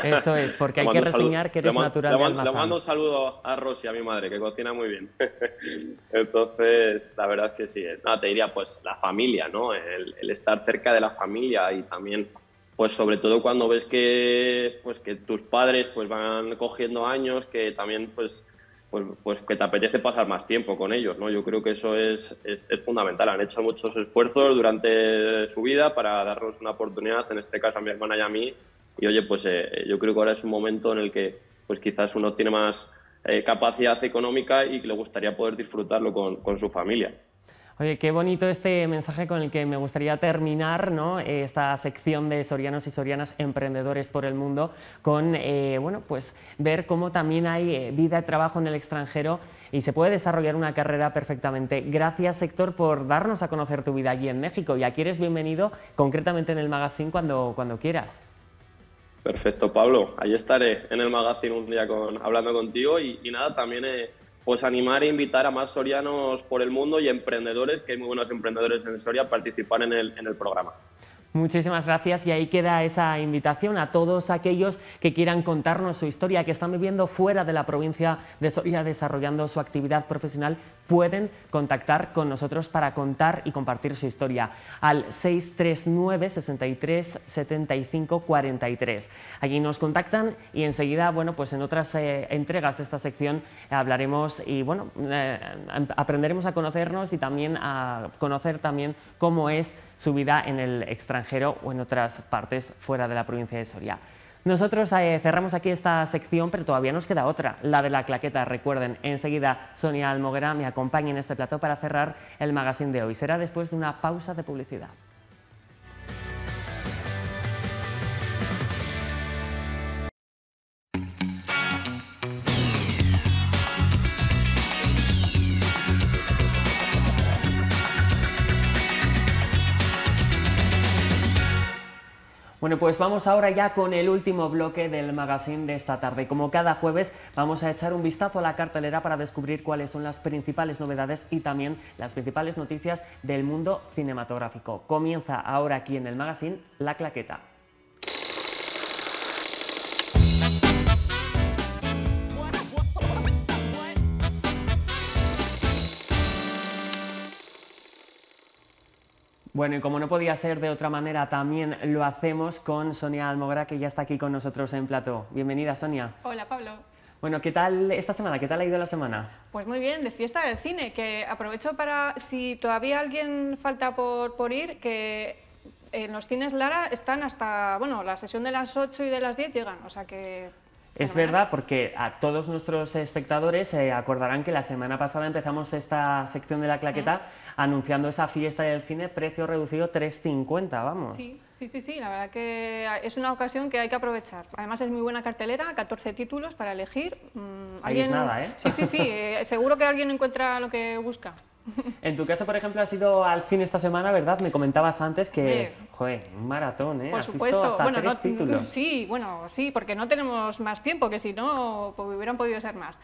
Eso es, [laughs] porque hay que reseñar que eres natural le, de Almazán. Le mando un saludo a Rosy, a mi madre, que cocina muy bien. [laughs] Entonces, la verdad es que sí. No, te diría, pues, la familia, ¿no? El, el estar cerca de la familia y también pues sobre todo cuando ves que pues que tus padres pues van cogiendo años que también pues pues, pues que te apetece pasar más tiempo con ellos, ¿no? Yo creo que eso es, es, fundamental. Han hecho muchos esfuerzos durante su vida para darnos una oportunidad, en este caso a mi hermana y a mí. Y oye, pues eh, yo creo que ahora es un momento en el que pues quizás uno tiene más eh, capacidad económica y le gustaría poder disfrutarlo con, con su familia. Oye, qué bonito este mensaje con el que me gustaría terminar ¿no? esta sección de sorianos y sorianas emprendedores por el mundo, con eh, bueno, pues ver cómo también hay eh, vida y trabajo en el extranjero y se puede desarrollar una carrera perfectamente. Gracias, Héctor, por darnos a conocer tu vida allí en México. Y aquí eres bienvenido concretamente en el magazine cuando, cuando quieras. Perfecto, Pablo. Ahí estaré en el magazine un día con, hablando contigo y, y nada, también... Eh pues animar e invitar a más sorianos por el mundo y emprendedores, que hay muy buenos emprendedores en Soria, a participar en el, en el programa. Muchísimas gracias y ahí queda esa invitación a todos aquellos que quieran contarnos su historia, que están viviendo fuera de la provincia de Soria desarrollando su actividad profesional, pueden contactar con nosotros para contar y compartir su historia al 639 63 75 43. Allí nos contactan y enseguida, bueno, pues en otras eh, entregas de esta sección hablaremos y bueno, eh, aprenderemos a conocernos y también a conocer también cómo es su vida en el extranjero o en otras partes fuera de la provincia de Soria. Nosotros eh, cerramos aquí esta sección, pero todavía nos queda otra, la de la claqueta. Recuerden, enseguida Sonia Almoguera me acompaña en este plato para cerrar el magazine de hoy. Será después de una pausa de publicidad. Bueno, pues vamos ahora ya con el último bloque del magazine de esta tarde. Como cada jueves, vamos a echar un vistazo a la cartelera para descubrir cuáles son las principales novedades y también las principales noticias del mundo cinematográfico. Comienza ahora aquí en el magazine La Claqueta. Bueno, y como no podía ser de otra manera, también lo hacemos con Sonia Almogra, que ya está aquí con nosotros en plató. Bienvenida, Sonia. Hola, Pablo. Bueno, ¿qué tal esta semana? ¿Qué tal ha ido la semana? Pues muy bien, de fiesta del cine, que aprovecho para, si todavía alguien falta por, por ir, que en los cines Lara están hasta, bueno, la sesión de las 8 y de las 10 llegan, o sea que es verdad, porque a todos nuestros espectadores se acordarán que la semana pasada empezamos esta sección de la claqueta anunciando esa fiesta del cine, precio reducido 3,50, vamos. Sí, sí, sí, sí, la verdad que es una ocasión que hay que aprovechar. Además es muy buena cartelera, 14 títulos para elegir. Mm, Ahí es nada, ¿eh? Sí, sí, sí, eh, seguro que alguien encuentra lo que busca. En tu caso, por ejemplo, has ido al cine esta semana, ¿verdad? Me comentabas antes que, joder, un maratón, ¿eh? Por supuesto, bueno, no, Sí, bueno, sí, porque no tenemos más tiempo, que si no, pues hubieran podido ser más.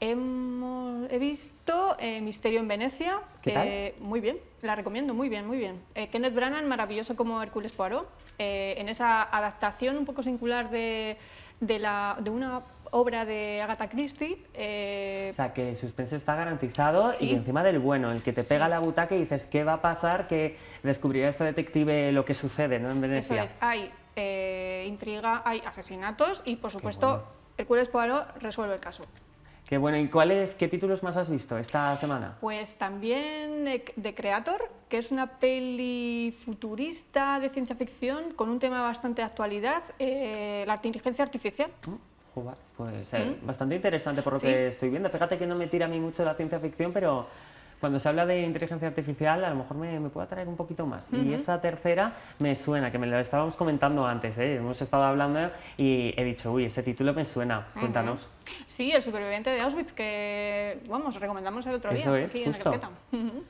Hemos, he visto eh, Misterio en Venecia. ¿Qué tal? muy bien, la recomiendo, muy bien, muy bien. Eh, Kenneth Branagh, maravilloso como Hércules Poirot, eh, en esa adaptación un poco singular de, de, la, de una obra de Agatha Christie. Eh, o sea, que el suspense está garantizado y encima del bueno, el que te pega la butaca y dices, ¿qué va a pasar? Que descubrirá este detective lo que sucede ¿no? en Venecia. Eso es, hay eh, intriga, hay asesinatos y, por supuesto, el Hércules Poirot resuelve el caso. Qué bueno, ¿y cuáles, qué títulos más has visto esta semana? Pues también The Creator, que es una peli futurista de ciencia ficción con un tema bastante de actualidad, eh, la inteligencia artificial. Mm. Pues eh, bastante interesante por lo que estoy viendo. Fíjate que no me tira a mí mucho la ciencia ficción, pero, Cuando se habla de inteligencia artificial, a lo mejor me, me puede atraer un poquito más. Y esa tercera me suena, que me lo estábamos comentando antes, ¿eh? hemos estado hablando y he dicho, uy, ese título me suena. Cuéntanos. Sí, El superviviente de Auschwitz, que, vamos, recomendamos el otro Eso día, es, aquí en la justo. carpeta. Ujú.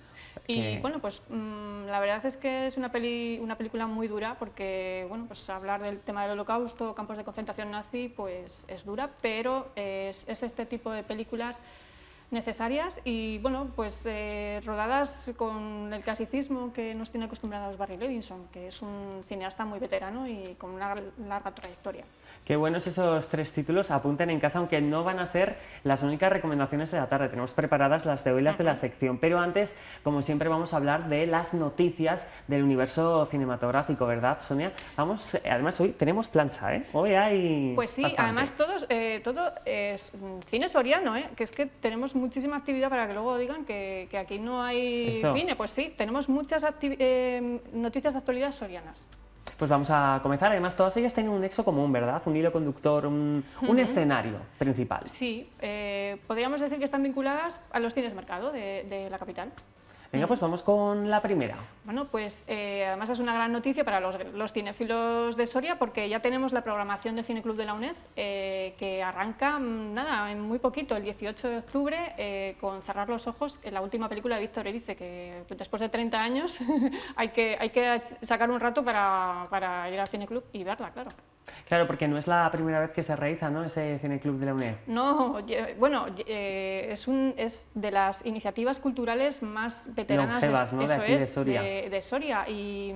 Y bueno, pues mm, la verdad es que es una, peli, una película muy dura porque, bueno, pues hablar del tema del holocausto, campos de concentración nazi, pues es dura, pero es, es este tipo de películas necesarias y, bueno, pues eh, rodadas con el clasicismo que nos tiene acostumbrados Barry Levinson, que es un cineasta muy veterano y con una larga trayectoria. Qué buenos esos tres títulos, apunten en casa, aunque no van a ser las únicas recomendaciones de la tarde. Tenemos preparadas las de hoy, las de la sección. Pero antes, como siempre, vamos a hablar de las noticias del universo cinematográfico, ¿verdad, Sonia? Vamos, eh, además hoy tenemos plancha, ¿eh? Hoy hay. Pues sí, bastante. además todos, eh, todo es cine soriano, ¿eh? que es que tenemos muchísima actividad para que luego digan que, que aquí no hay Eso. cine. Pues sí, tenemos muchas eh, noticias de actualidad sorianas. Pues vamos a comenzar. Además, todas ellas tienen un nexo común, ¿verdad? Un hilo conductor, un, un escenario principal. Sí, eh, podríamos decir que están vinculadas a los cines mercado de, de la capital. Venga, pues vamos con la primera. Bueno, pues eh, además es una gran noticia para los, los cinéfilos de Soria porque ya tenemos la programación del Cineclub de la UNED eh, que arranca, mm, nada, en muy poquito, el 18 de octubre, eh, con Cerrar los Ojos, en la última película de Víctor Erice, que después de 30 años [laughs] hay, que, hay que sacar un rato para, para ir al Cineclub y verla, claro. Claro, porque no es la primera vez que se realiza, ¿no? Ese cineclub de la UNED. No, bueno, eh, es, un, es de las iniciativas culturales más veteranas Longevas, ¿no? de Soria. de- de Soria. Y,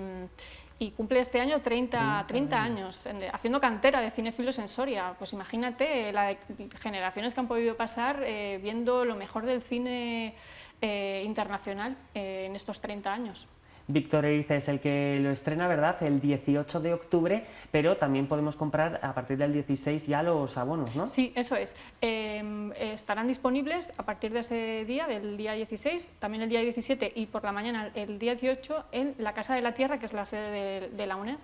y cumple este año 30, 30 años, en- haciendo cantera de cinéfilos en Soria. Pues imagínate la de generaciones que han podido pasar eh, viendo lo mejor del cine eh, internacional eh, en estos 30 años. Víctor Erice es el que lo estrena, ¿verdad? El 18 de octubre, pero también podemos comprar a partir del 16 ya los abonos, ¿no? Sí, eso es. Eh, estarán disponibles a partir de ese día, del día 16, también el día 17 y por la mañana el día 18 en la Casa de la Tierra, que es la sede de, de la UNED.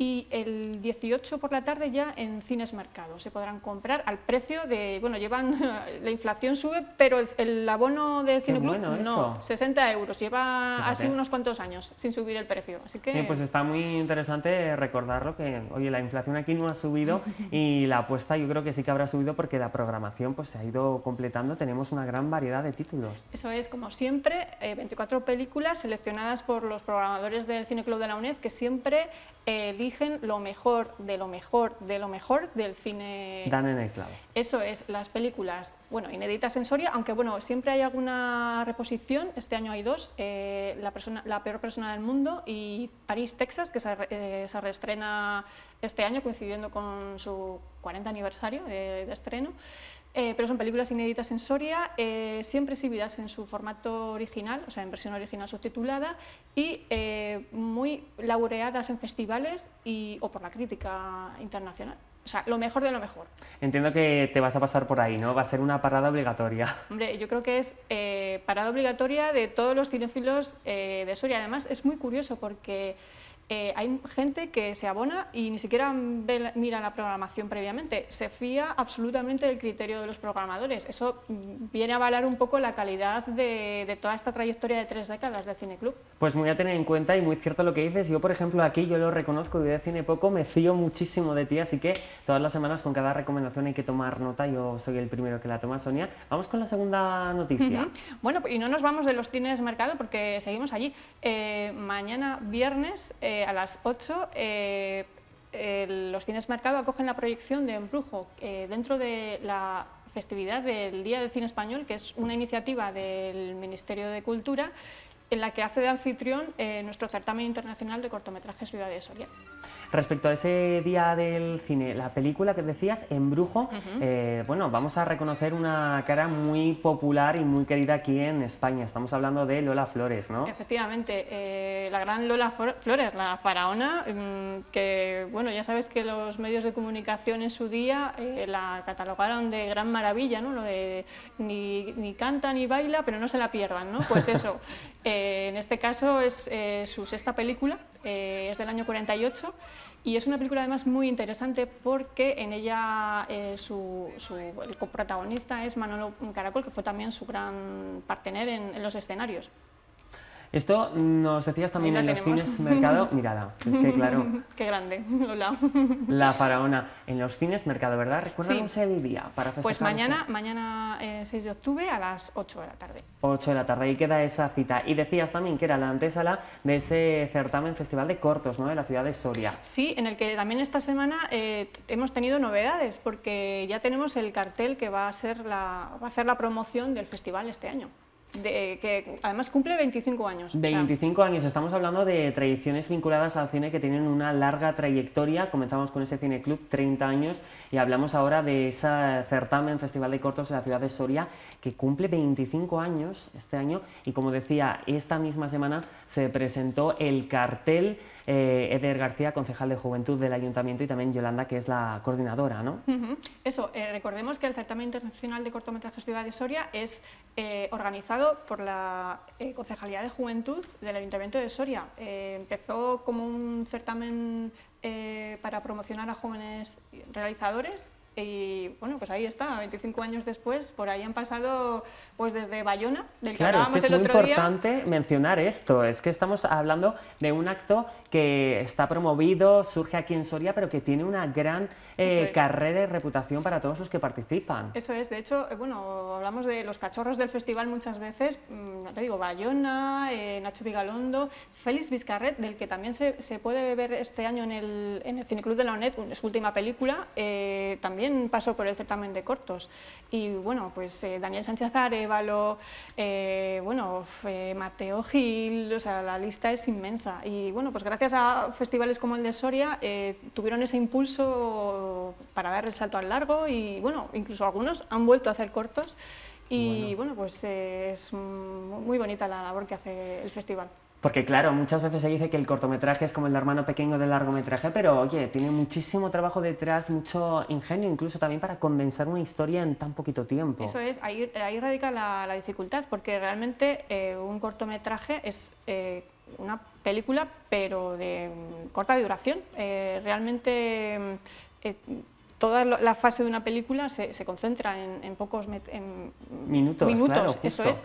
Y el 18 por la tarde ya en Cines Mercado. Se podrán comprar al precio de, bueno, llevan, [laughs] la inflación sube, pero el, el abono de Cine Club bueno no, eso. 60 euros. Lleva Fíjate. así unos cuantos años sin subir el precio. Así que... Pues está muy interesante recordarlo que, oye, la inflación aquí no ha subido [laughs] y la apuesta yo creo que sí que habrá subido porque la programación pues se ha ido completando, tenemos una gran variedad de títulos. Eso es, como siempre, eh, 24 películas seleccionadas por los programadores del Cine Club de la UNED que siempre eh, eligen lo mejor de lo mejor de lo mejor del cine. Dan en el clavo. Eso es, las películas, bueno, inéditas en Soria, aunque bueno, siempre hay alguna reposición, este año hay dos, eh, la, persona, la peor persona del mundo y París, Texas, que se, eh, se reestrena este año coincidiendo con su 40 aniversario de, de estreno. Eh, pero son películas inéditas en Soria, eh, siempre exhibidas en su formato original, o sea, en versión original subtitulada, y eh, muy laureadas en festivales y, o por la crítica internacional. O sea, lo mejor de lo mejor. Entiendo que te vas a pasar por ahí, ¿no? Va a ser una parada obligatoria. [laughs] Hombre, yo creo que es eh, parada obligatoria de todos los cinéfilos eh, de Soria. Además, es muy curioso porque eh, hay gente que se abona y ni siquiera ve mira la programación previamente. Se fía absolutamente del criterio de los programadores. Eso mm, viene a avalar un poco la calidad de, de toda esta trayectoria de tres décadas de Cineclub. Pues muy a tener en cuenta y muy cierto lo que dices. Yo, por ejemplo, aquí yo lo reconozco y de cine poco, me fío muchísimo de ti, así que todas las semanas con cada recomendación hay que tomar nota. Yo soy el primero que la toma, Sonia. Vamos con la segunda noticia. Bueno, y no nos vamos de los cines mercado porque seguimos allí. Eh, mañana viernes eh, a las 8 eh, eh, los cines mercado acogen la proyección de Embrujo eh, dentro de la festividad del Día del Cine Español, que es una iniciativa del Ministerio de Cultura en la que hace de anfitrión eh, nuestro certamen internacional de cortometrajes Ciudad de Soria. Respecto a ese día del cine, la película que decías, Embrujo, eh, bueno, vamos a reconocer una cara muy popular y muy querida aquí en España. Estamos hablando de Lola Flores, ¿no? Efectivamente, eh, la gran Lola Flor- Flores, la faraona, mm, que bueno, ya sabes que los medios de comunicación en su día eh, la catalogaron de gran maravilla, ¿no? Lo de ni, ni canta ni baila, pero no se la pierdan, ¿no? Pues [laughs] eso, en este caso es su sexta película, eh, es del año 48 Y es una película además muy interesante porque en ella eh, su, el coprotagonista es Manolo Caracol, que fue también su gran partener en los escenarios. Esto nos decías también en los cines Mercado. [laughs] Mírala, es que claro. [laughs] Qué grande, Lola. La faraona. En los cines Mercado, ¿verdad? Recuérdanos sí. el día para festejar. Pues mañana, mañana 6 eh, de octubre a las 8 de la tarde. 8 de la tarde, ahí queda esa cita. Y decías también que era la antesala de ese certamen Festival de Cortos, ¿no? De la ciudad de Soria. Sí, en el que también esta semana eh, hemos tenido novedades, porque ya tenemos el cartel que va a, ser la, va a hacer la promoción del festival este año que además cumple 25 años. 25 años, estamos hablando de tradiciones vinculadas al cine que tienen una larga trayectoria. Comenzamos con ese Cine Club, 30 años, y hablamos ahora de ese certamen Festival de Cortos en la ciudad de Soria, que cumple 25 años este año. Y como decía, esta misma semana se presentó el cartel eh, Eder García, concejal de Juventud del Ayuntamiento, y también Yolanda, que es la coordinadora, ¿no? Eso, eh, recordemos que el Certamen Internacional de Cortometrajes Ciudad de Soria es eh, organizado por la Concejalía de Juventud del Ayuntamiento de Soria. empezó como un certamen para promocionar a jóvenes realizadores y bueno, pues ahí está, 25 años después, por ahí han pasado pues desde Bayona, del que claro, es que es muy importante mencionar esto, es que estamos hablando de un acto que está promovido, surge aquí en Soria, pero que tiene una gran eh, carrera y reputación para todos los que participan. Eso es, de hecho, eh, bueno, hablamos de los cachorros del festival muchas veces, mm, te digo, Bayona, eh, Nacho Vigalondo, Félix Vizcarret, del que también se, puede ver este año en el, en el Cineclub de la ONED, su última película, también pasó por el certamen de cortos. Y bueno, pues Daniel Sánchez Are, eh, bueno, Mateo Gil, o sea, la lista es inmensa. Y bueno, pues gracias a festivales como el de Soria eh, tuvieron ese impulso para dar el salto al largo y bueno, incluso algunos han vuelto a hacer cortos. Y bueno, pues eh, es muy bonita la labor que hace el festival. Porque claro, muchas veces se dice que el cortometraje es como el hermano pequeño del largometraje, pero oye, tiene muchísimo trabajo detrás, mucho ingenio, incluso también para condensar una historia en tan poquito tiempo. Eso es, ahí, ahí radica la, dificultad, porque realmente eh, un cortometraje es eh, una película, pero de corta duración. Eh, realmente toda la fase de una película se, concentra en, pocos minutos, minutos eso es.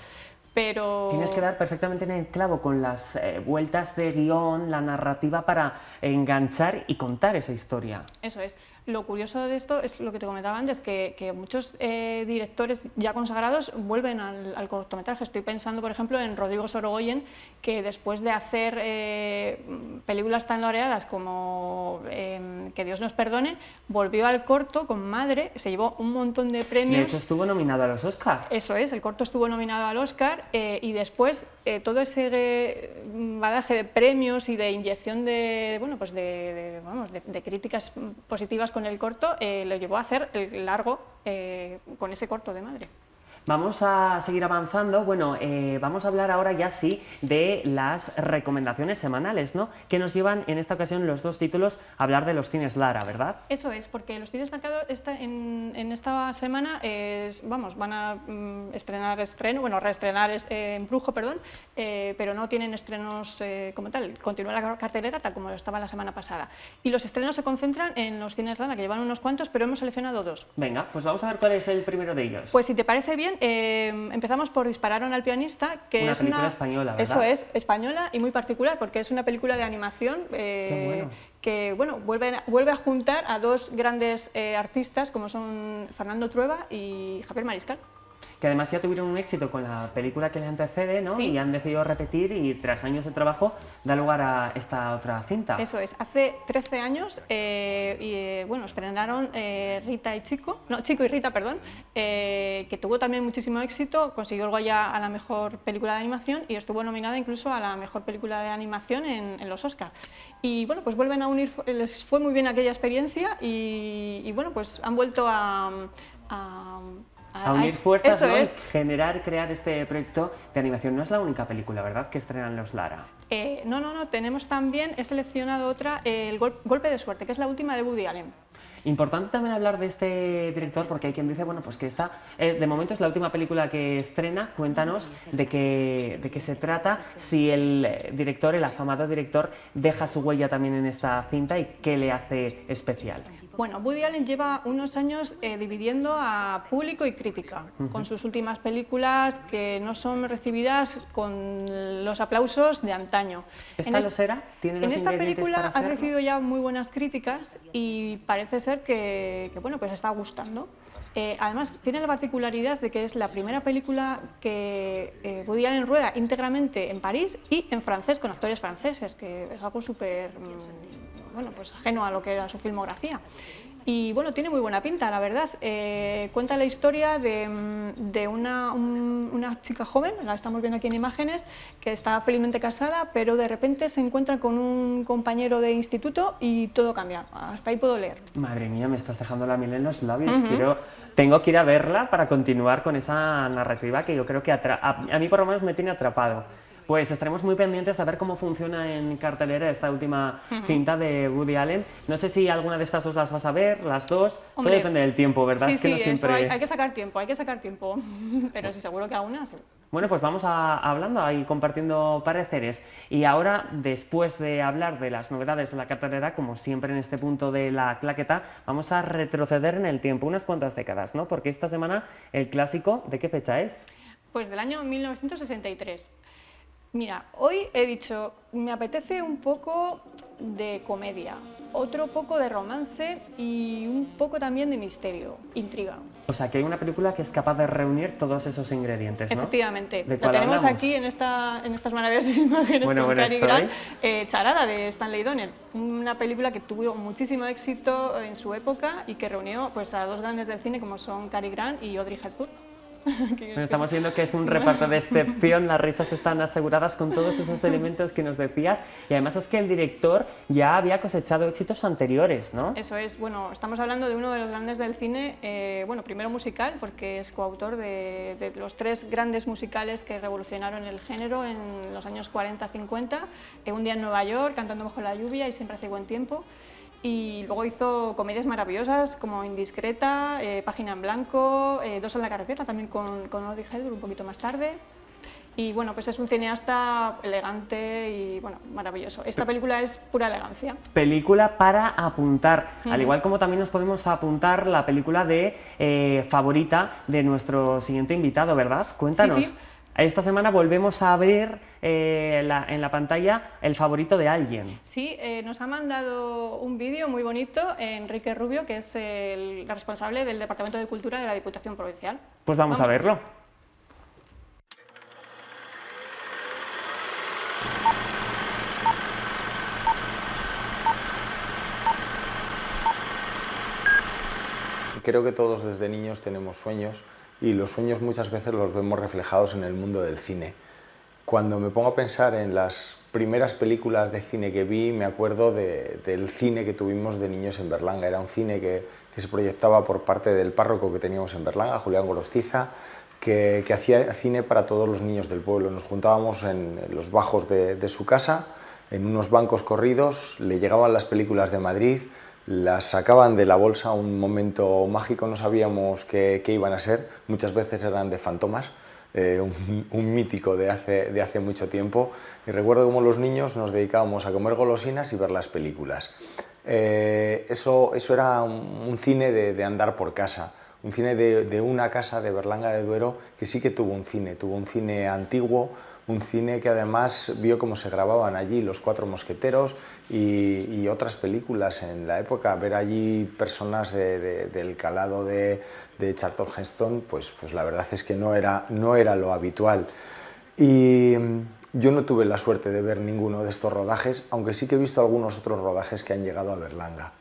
Pero... Tienes que dar perfectamente en el clavo con las eh, vueltas de guion, la narrativa para enganchar y contar esa historia. Eso es. Lo curioso de esto es lo que te comentaba antes, que, que muchos eh, directores ya consagrados vuelven al, cortometraje. Estoy pensando, por ejemplo, en Rodrigo Sorogoyen, que después de hacer eh, películas tan laureadas como em, Que Dios nos perdone, volvió al corto con Madre, se llevó un montón de premios. De hecho, estuvo nominado a los Oscar. Eso es, el corto estuvo nominado al Oscar eh, y después todo ese badaje de premios y de inyección de, bueno, pues de, vamos, de críticas positivas con el corto eh, lo llevó a hacer el largo eh, con ese corto de madre. Vamos a seguir avanzando. Bueno, eh, vamos a hablar ahora ya sí de las recomendaciones semanales, ¿no? Que nos llevan en esta ocasión los dos títulos a hablar de los cines Lara, ¿verdad? Eso es, porque los cines marcados en, en, esta semana, vamos, van a mm, estrenar estreno, bueno, reestrenar este, en Brujo, perdón, eh, pero no tienen estrenos eh, como tal. Continúa la cartelera tal como estaba la semana pasada. Y los estrenos se concentran en los cines Lara, que llevan unos cuantos, pero hemos seleccionado dos. Venga, pues vamos a ver cuál es el primero de ellos. Pues si te parece bien, Em, empezamos por Dispararon al pianista, que una es película una española, ¿verdad? Eso es, española y muy particular, porque es una película de animación eh, que bueno, vuelve, vuelve a juntar a dos grandes eh, artistas como son Fernando Trueba y Javier Mariscal que además ya tuvieron un éxito con la película que les antecede, ¿no? Y han decidido repetir y tras años de trabajo da lugar a esta otra cinta. Eso es, hace 13 años eh, y eh, bueno, estrenaron eh, Rita y Chico, no, Chico y Rita, perdón, que tuvo también muchísimo éxito, consiguió el Goya a la mejor película de animación y estuvo nominada incluso a la mejor película de animación en, los Oscars. Y bueno, pues vuelven a unir, les fue muy bien aquella experiencia y, bueno, pues han vuelto a a unir fuerzas ¿no? generar, crear este proyecto de animación. No es la única película, ¿verdad?, que estrenan los Lara. Eh, no, no, no, tenemos también, he seleccionado otra, El Golpe de Suerte, que es la última de Woody Allen. Importante también hablar de este director porque hay quien dice, bueno, pues que esta, eh, de momento es la última película que estrena. Cuéntanos de qué, de qué se trata, si el director, el afamado director, deja su huella también en esta cinta y qué le hace especial. Bueno, Woody Allen lleva unos años eh, dividiendo a público y crítica, con sus últimas películas que no son recibidas con los aplausos de antaño. ¿Esta lo será? ¿Tiene los en esta película ha recibido ya muy buenas críticas y parece ser que, que, bueno, pues está gustando. Eh, además, tiene la particularidad de que es la primera película que eh, Woody Allen rueda íntegramente en París y en francés, con actores franceses, que es algo súper mm, bueno, pues ajeno a lo que era su filmografía. Y bueno, tiene muy buena pinta, la verdad. Eh, cuenta la historia de, mm, de una, un- una chica joven, la estamos viendo aquí en imágenes, que está felizmente casada, pero de repente se encuentra con un compañero de instituto y todo cambia. Hasta ahí puedo leer. Madre mía, me estás dejando la miel en los labios. Quiero, tengo que ir a verla para continuar con esa narrativa que yo creo que a, a mí por lo menos me tiene atrapado. Pues estaremos muy pendientes a ver cómo funciona en cartelera esta última cinta de Woody Allen. No sé si alguna de estas dos las vas a ver, las dos. Hombre, Todo depende del tiempo, ¿verdad? Sí, es que sí, no eso, siempre... hay, hay que sacar tiempo, hay que sacar tiempo. [laughs] Pero sí, seguro que alguna sí. Bueno, pues vamos a, hablando ahí, compartiendo pareceres. Y ahora, después de hablar de las novedades de la cartelera, como siempre en este punto de la claqueta, vamos a retroceder en el tiempo, unas cuantas décadas, ¿no? Porque esta semana el clásico, ¿de qué fecha es? Pues del año 1963. Mira, hoy he dicho, me apetece un poco de comedia, otro poco de romance y un poco también de misterio, intriga. O sea, que hay una película que es capaz de reunir todos esos ingredientes, ¿no? Efectivamente, ¿De la cuál tenemos hablamos? aquí en, esta, en estas maravillosas [laughs] imágenes Bueno, con Cary. Grant, eh, Charada de Stanley Donen, una película que tuvo muchísimo éxito en su época y que reunió pues, a dos grandes del cine como son Cary Grant y Audrey Hepburn. [laughs] Estamos viendo que es un reparto de [laughs] excepción, las risas están aseguradas con todos esos [laughs] elementos que nos decías y además es que el director ya había cosechado éxitos anteriores, ¿no? Eso es, bueno, estamos hablando de uno de los grandes del cine, eh, bueno, primero musical, porque es coautor de, de los tres grandes musicales que revolucionaron el género en los años 40-50, eh, Un día en Nueva York, Cantando bajo la lluvia y Siempre hace buen tiempo. Y luego hizo comedias maravillosas como Indiscreta, eh, Página en Blanco, eh, Dos en la carretera, también con, con Audrey Hepburn un poquito más tarde. Y bueno, pues es un cineasta elegante y bueno, maravilloso. Esta película es pura elegancia. Película para apuntar, al igual como también nos podemos apuntar la película de eh, favorita de nuestro siguiente invitado, ¿verdad? Cuéntanos. Sí, sí. Esta semana volvemos a abrir eh, la- en la pantalla el favorito de alguien. Sí, eh, nos ha mandado un vídeo muy bonito Enrique Rubio, que es el responsable del Departamento de Cultura de la Diputación Provincial. Pues vamos, a verlo. Creo que todos desde niños tenemos sueños y los sueños muchas veces los vemos reflejados en el mundo del cine. Cuando me pongo a pensar en las primeras películas de cine que vi, me acuerdo de- del cine que tuvimos de niños en Berlanga. Era un cine que, se proyectaba por parte del párroco que teníamos en Berlanga, Julián Gorostiza, que, hacía cine para todos los niños del pueblo. Nos juntábamos en los bajos de su casa, en unos bancos corridos, le llegaban las películas de Madrid, las sacaban de la bolsa un momento mágico, no sabíamos qué, qué iban a ser, muchas veces eran de fantomas, eh, un, mítico de hace, de hace mucho tiempo, y recuerdo cómo los niños nos dedicábamos a comer golosinas y ver las películas. Eh, eso, eso era un, un cine de, de andar por casa, un cine de, de una casa de Berlanga de Duero que sí que tuvo un cine, tuvo un cine antiguo, un cine que además vio cómo se grababan allí Los Cuatro Mosqueteros y, otras películas en la época. Ver allí personas de- del calado de, de Charlton Heston, pues, pues la verdad es que no era, no era lo habitual. Y mm, yo no tuve la suerte de ver ninguno de estos rodajes, aunque sí que he visto algunos otros rodajes que han llegado a Berlanga.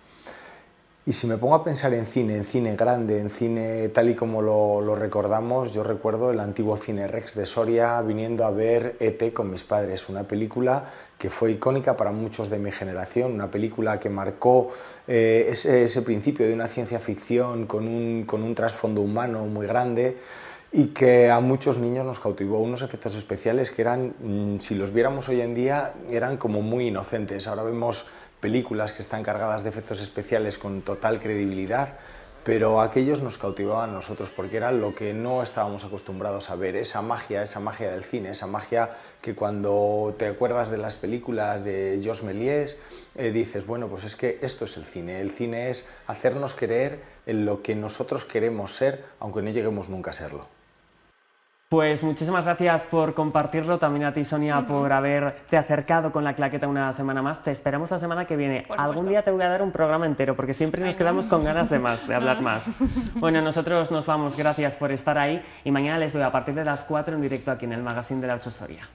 Y si me pongo a pensar en cine, en cine grande, en cine tal y como lo, recordamos, yo recuerdo el antiguo Cine Rex de Soria viniendo a ver ET con mis padres, una película que fue icónica para muchos de mi generación, una película que marcó eh, ese, ese principio de una ciencia ficción con un, con un trasfondo humano muy grande y que a muchos niños nos cautivó unos efectos especiales que eran, mm, si los viéramos hoy en día, eran como muy inocentes. Ahora vemos películas que están cargadas de efectos especiales con total credibilidad, pero aquellos nos cautivaban a nosotros porque era lo que no estábamos acostumbrados a ver, esa magia, esa magia del cine, esa magia que cuando te acuerdas de las películas de Georges Méliès eh, dices, bueno, pues es que esto es el cine, el cine es hacernos creer en lo que nosotros queremos ser, aunque no lleguemos nunca a serlo. Pues muchísimas gracias por compartirlo, también a ti Sonia por haberte acercado con la claqueta una semana más. Te esperamos la semana que viene. Algún día te voy a dar un programa entero porque siempre nos quedamos con ganas de más, de [laughs] hablar más. Bueno, nosotros nos vamos, gracias por estar ahí y mañana les veo a partir de las 4 en directo aquí en el Magazine de la 8 Soria.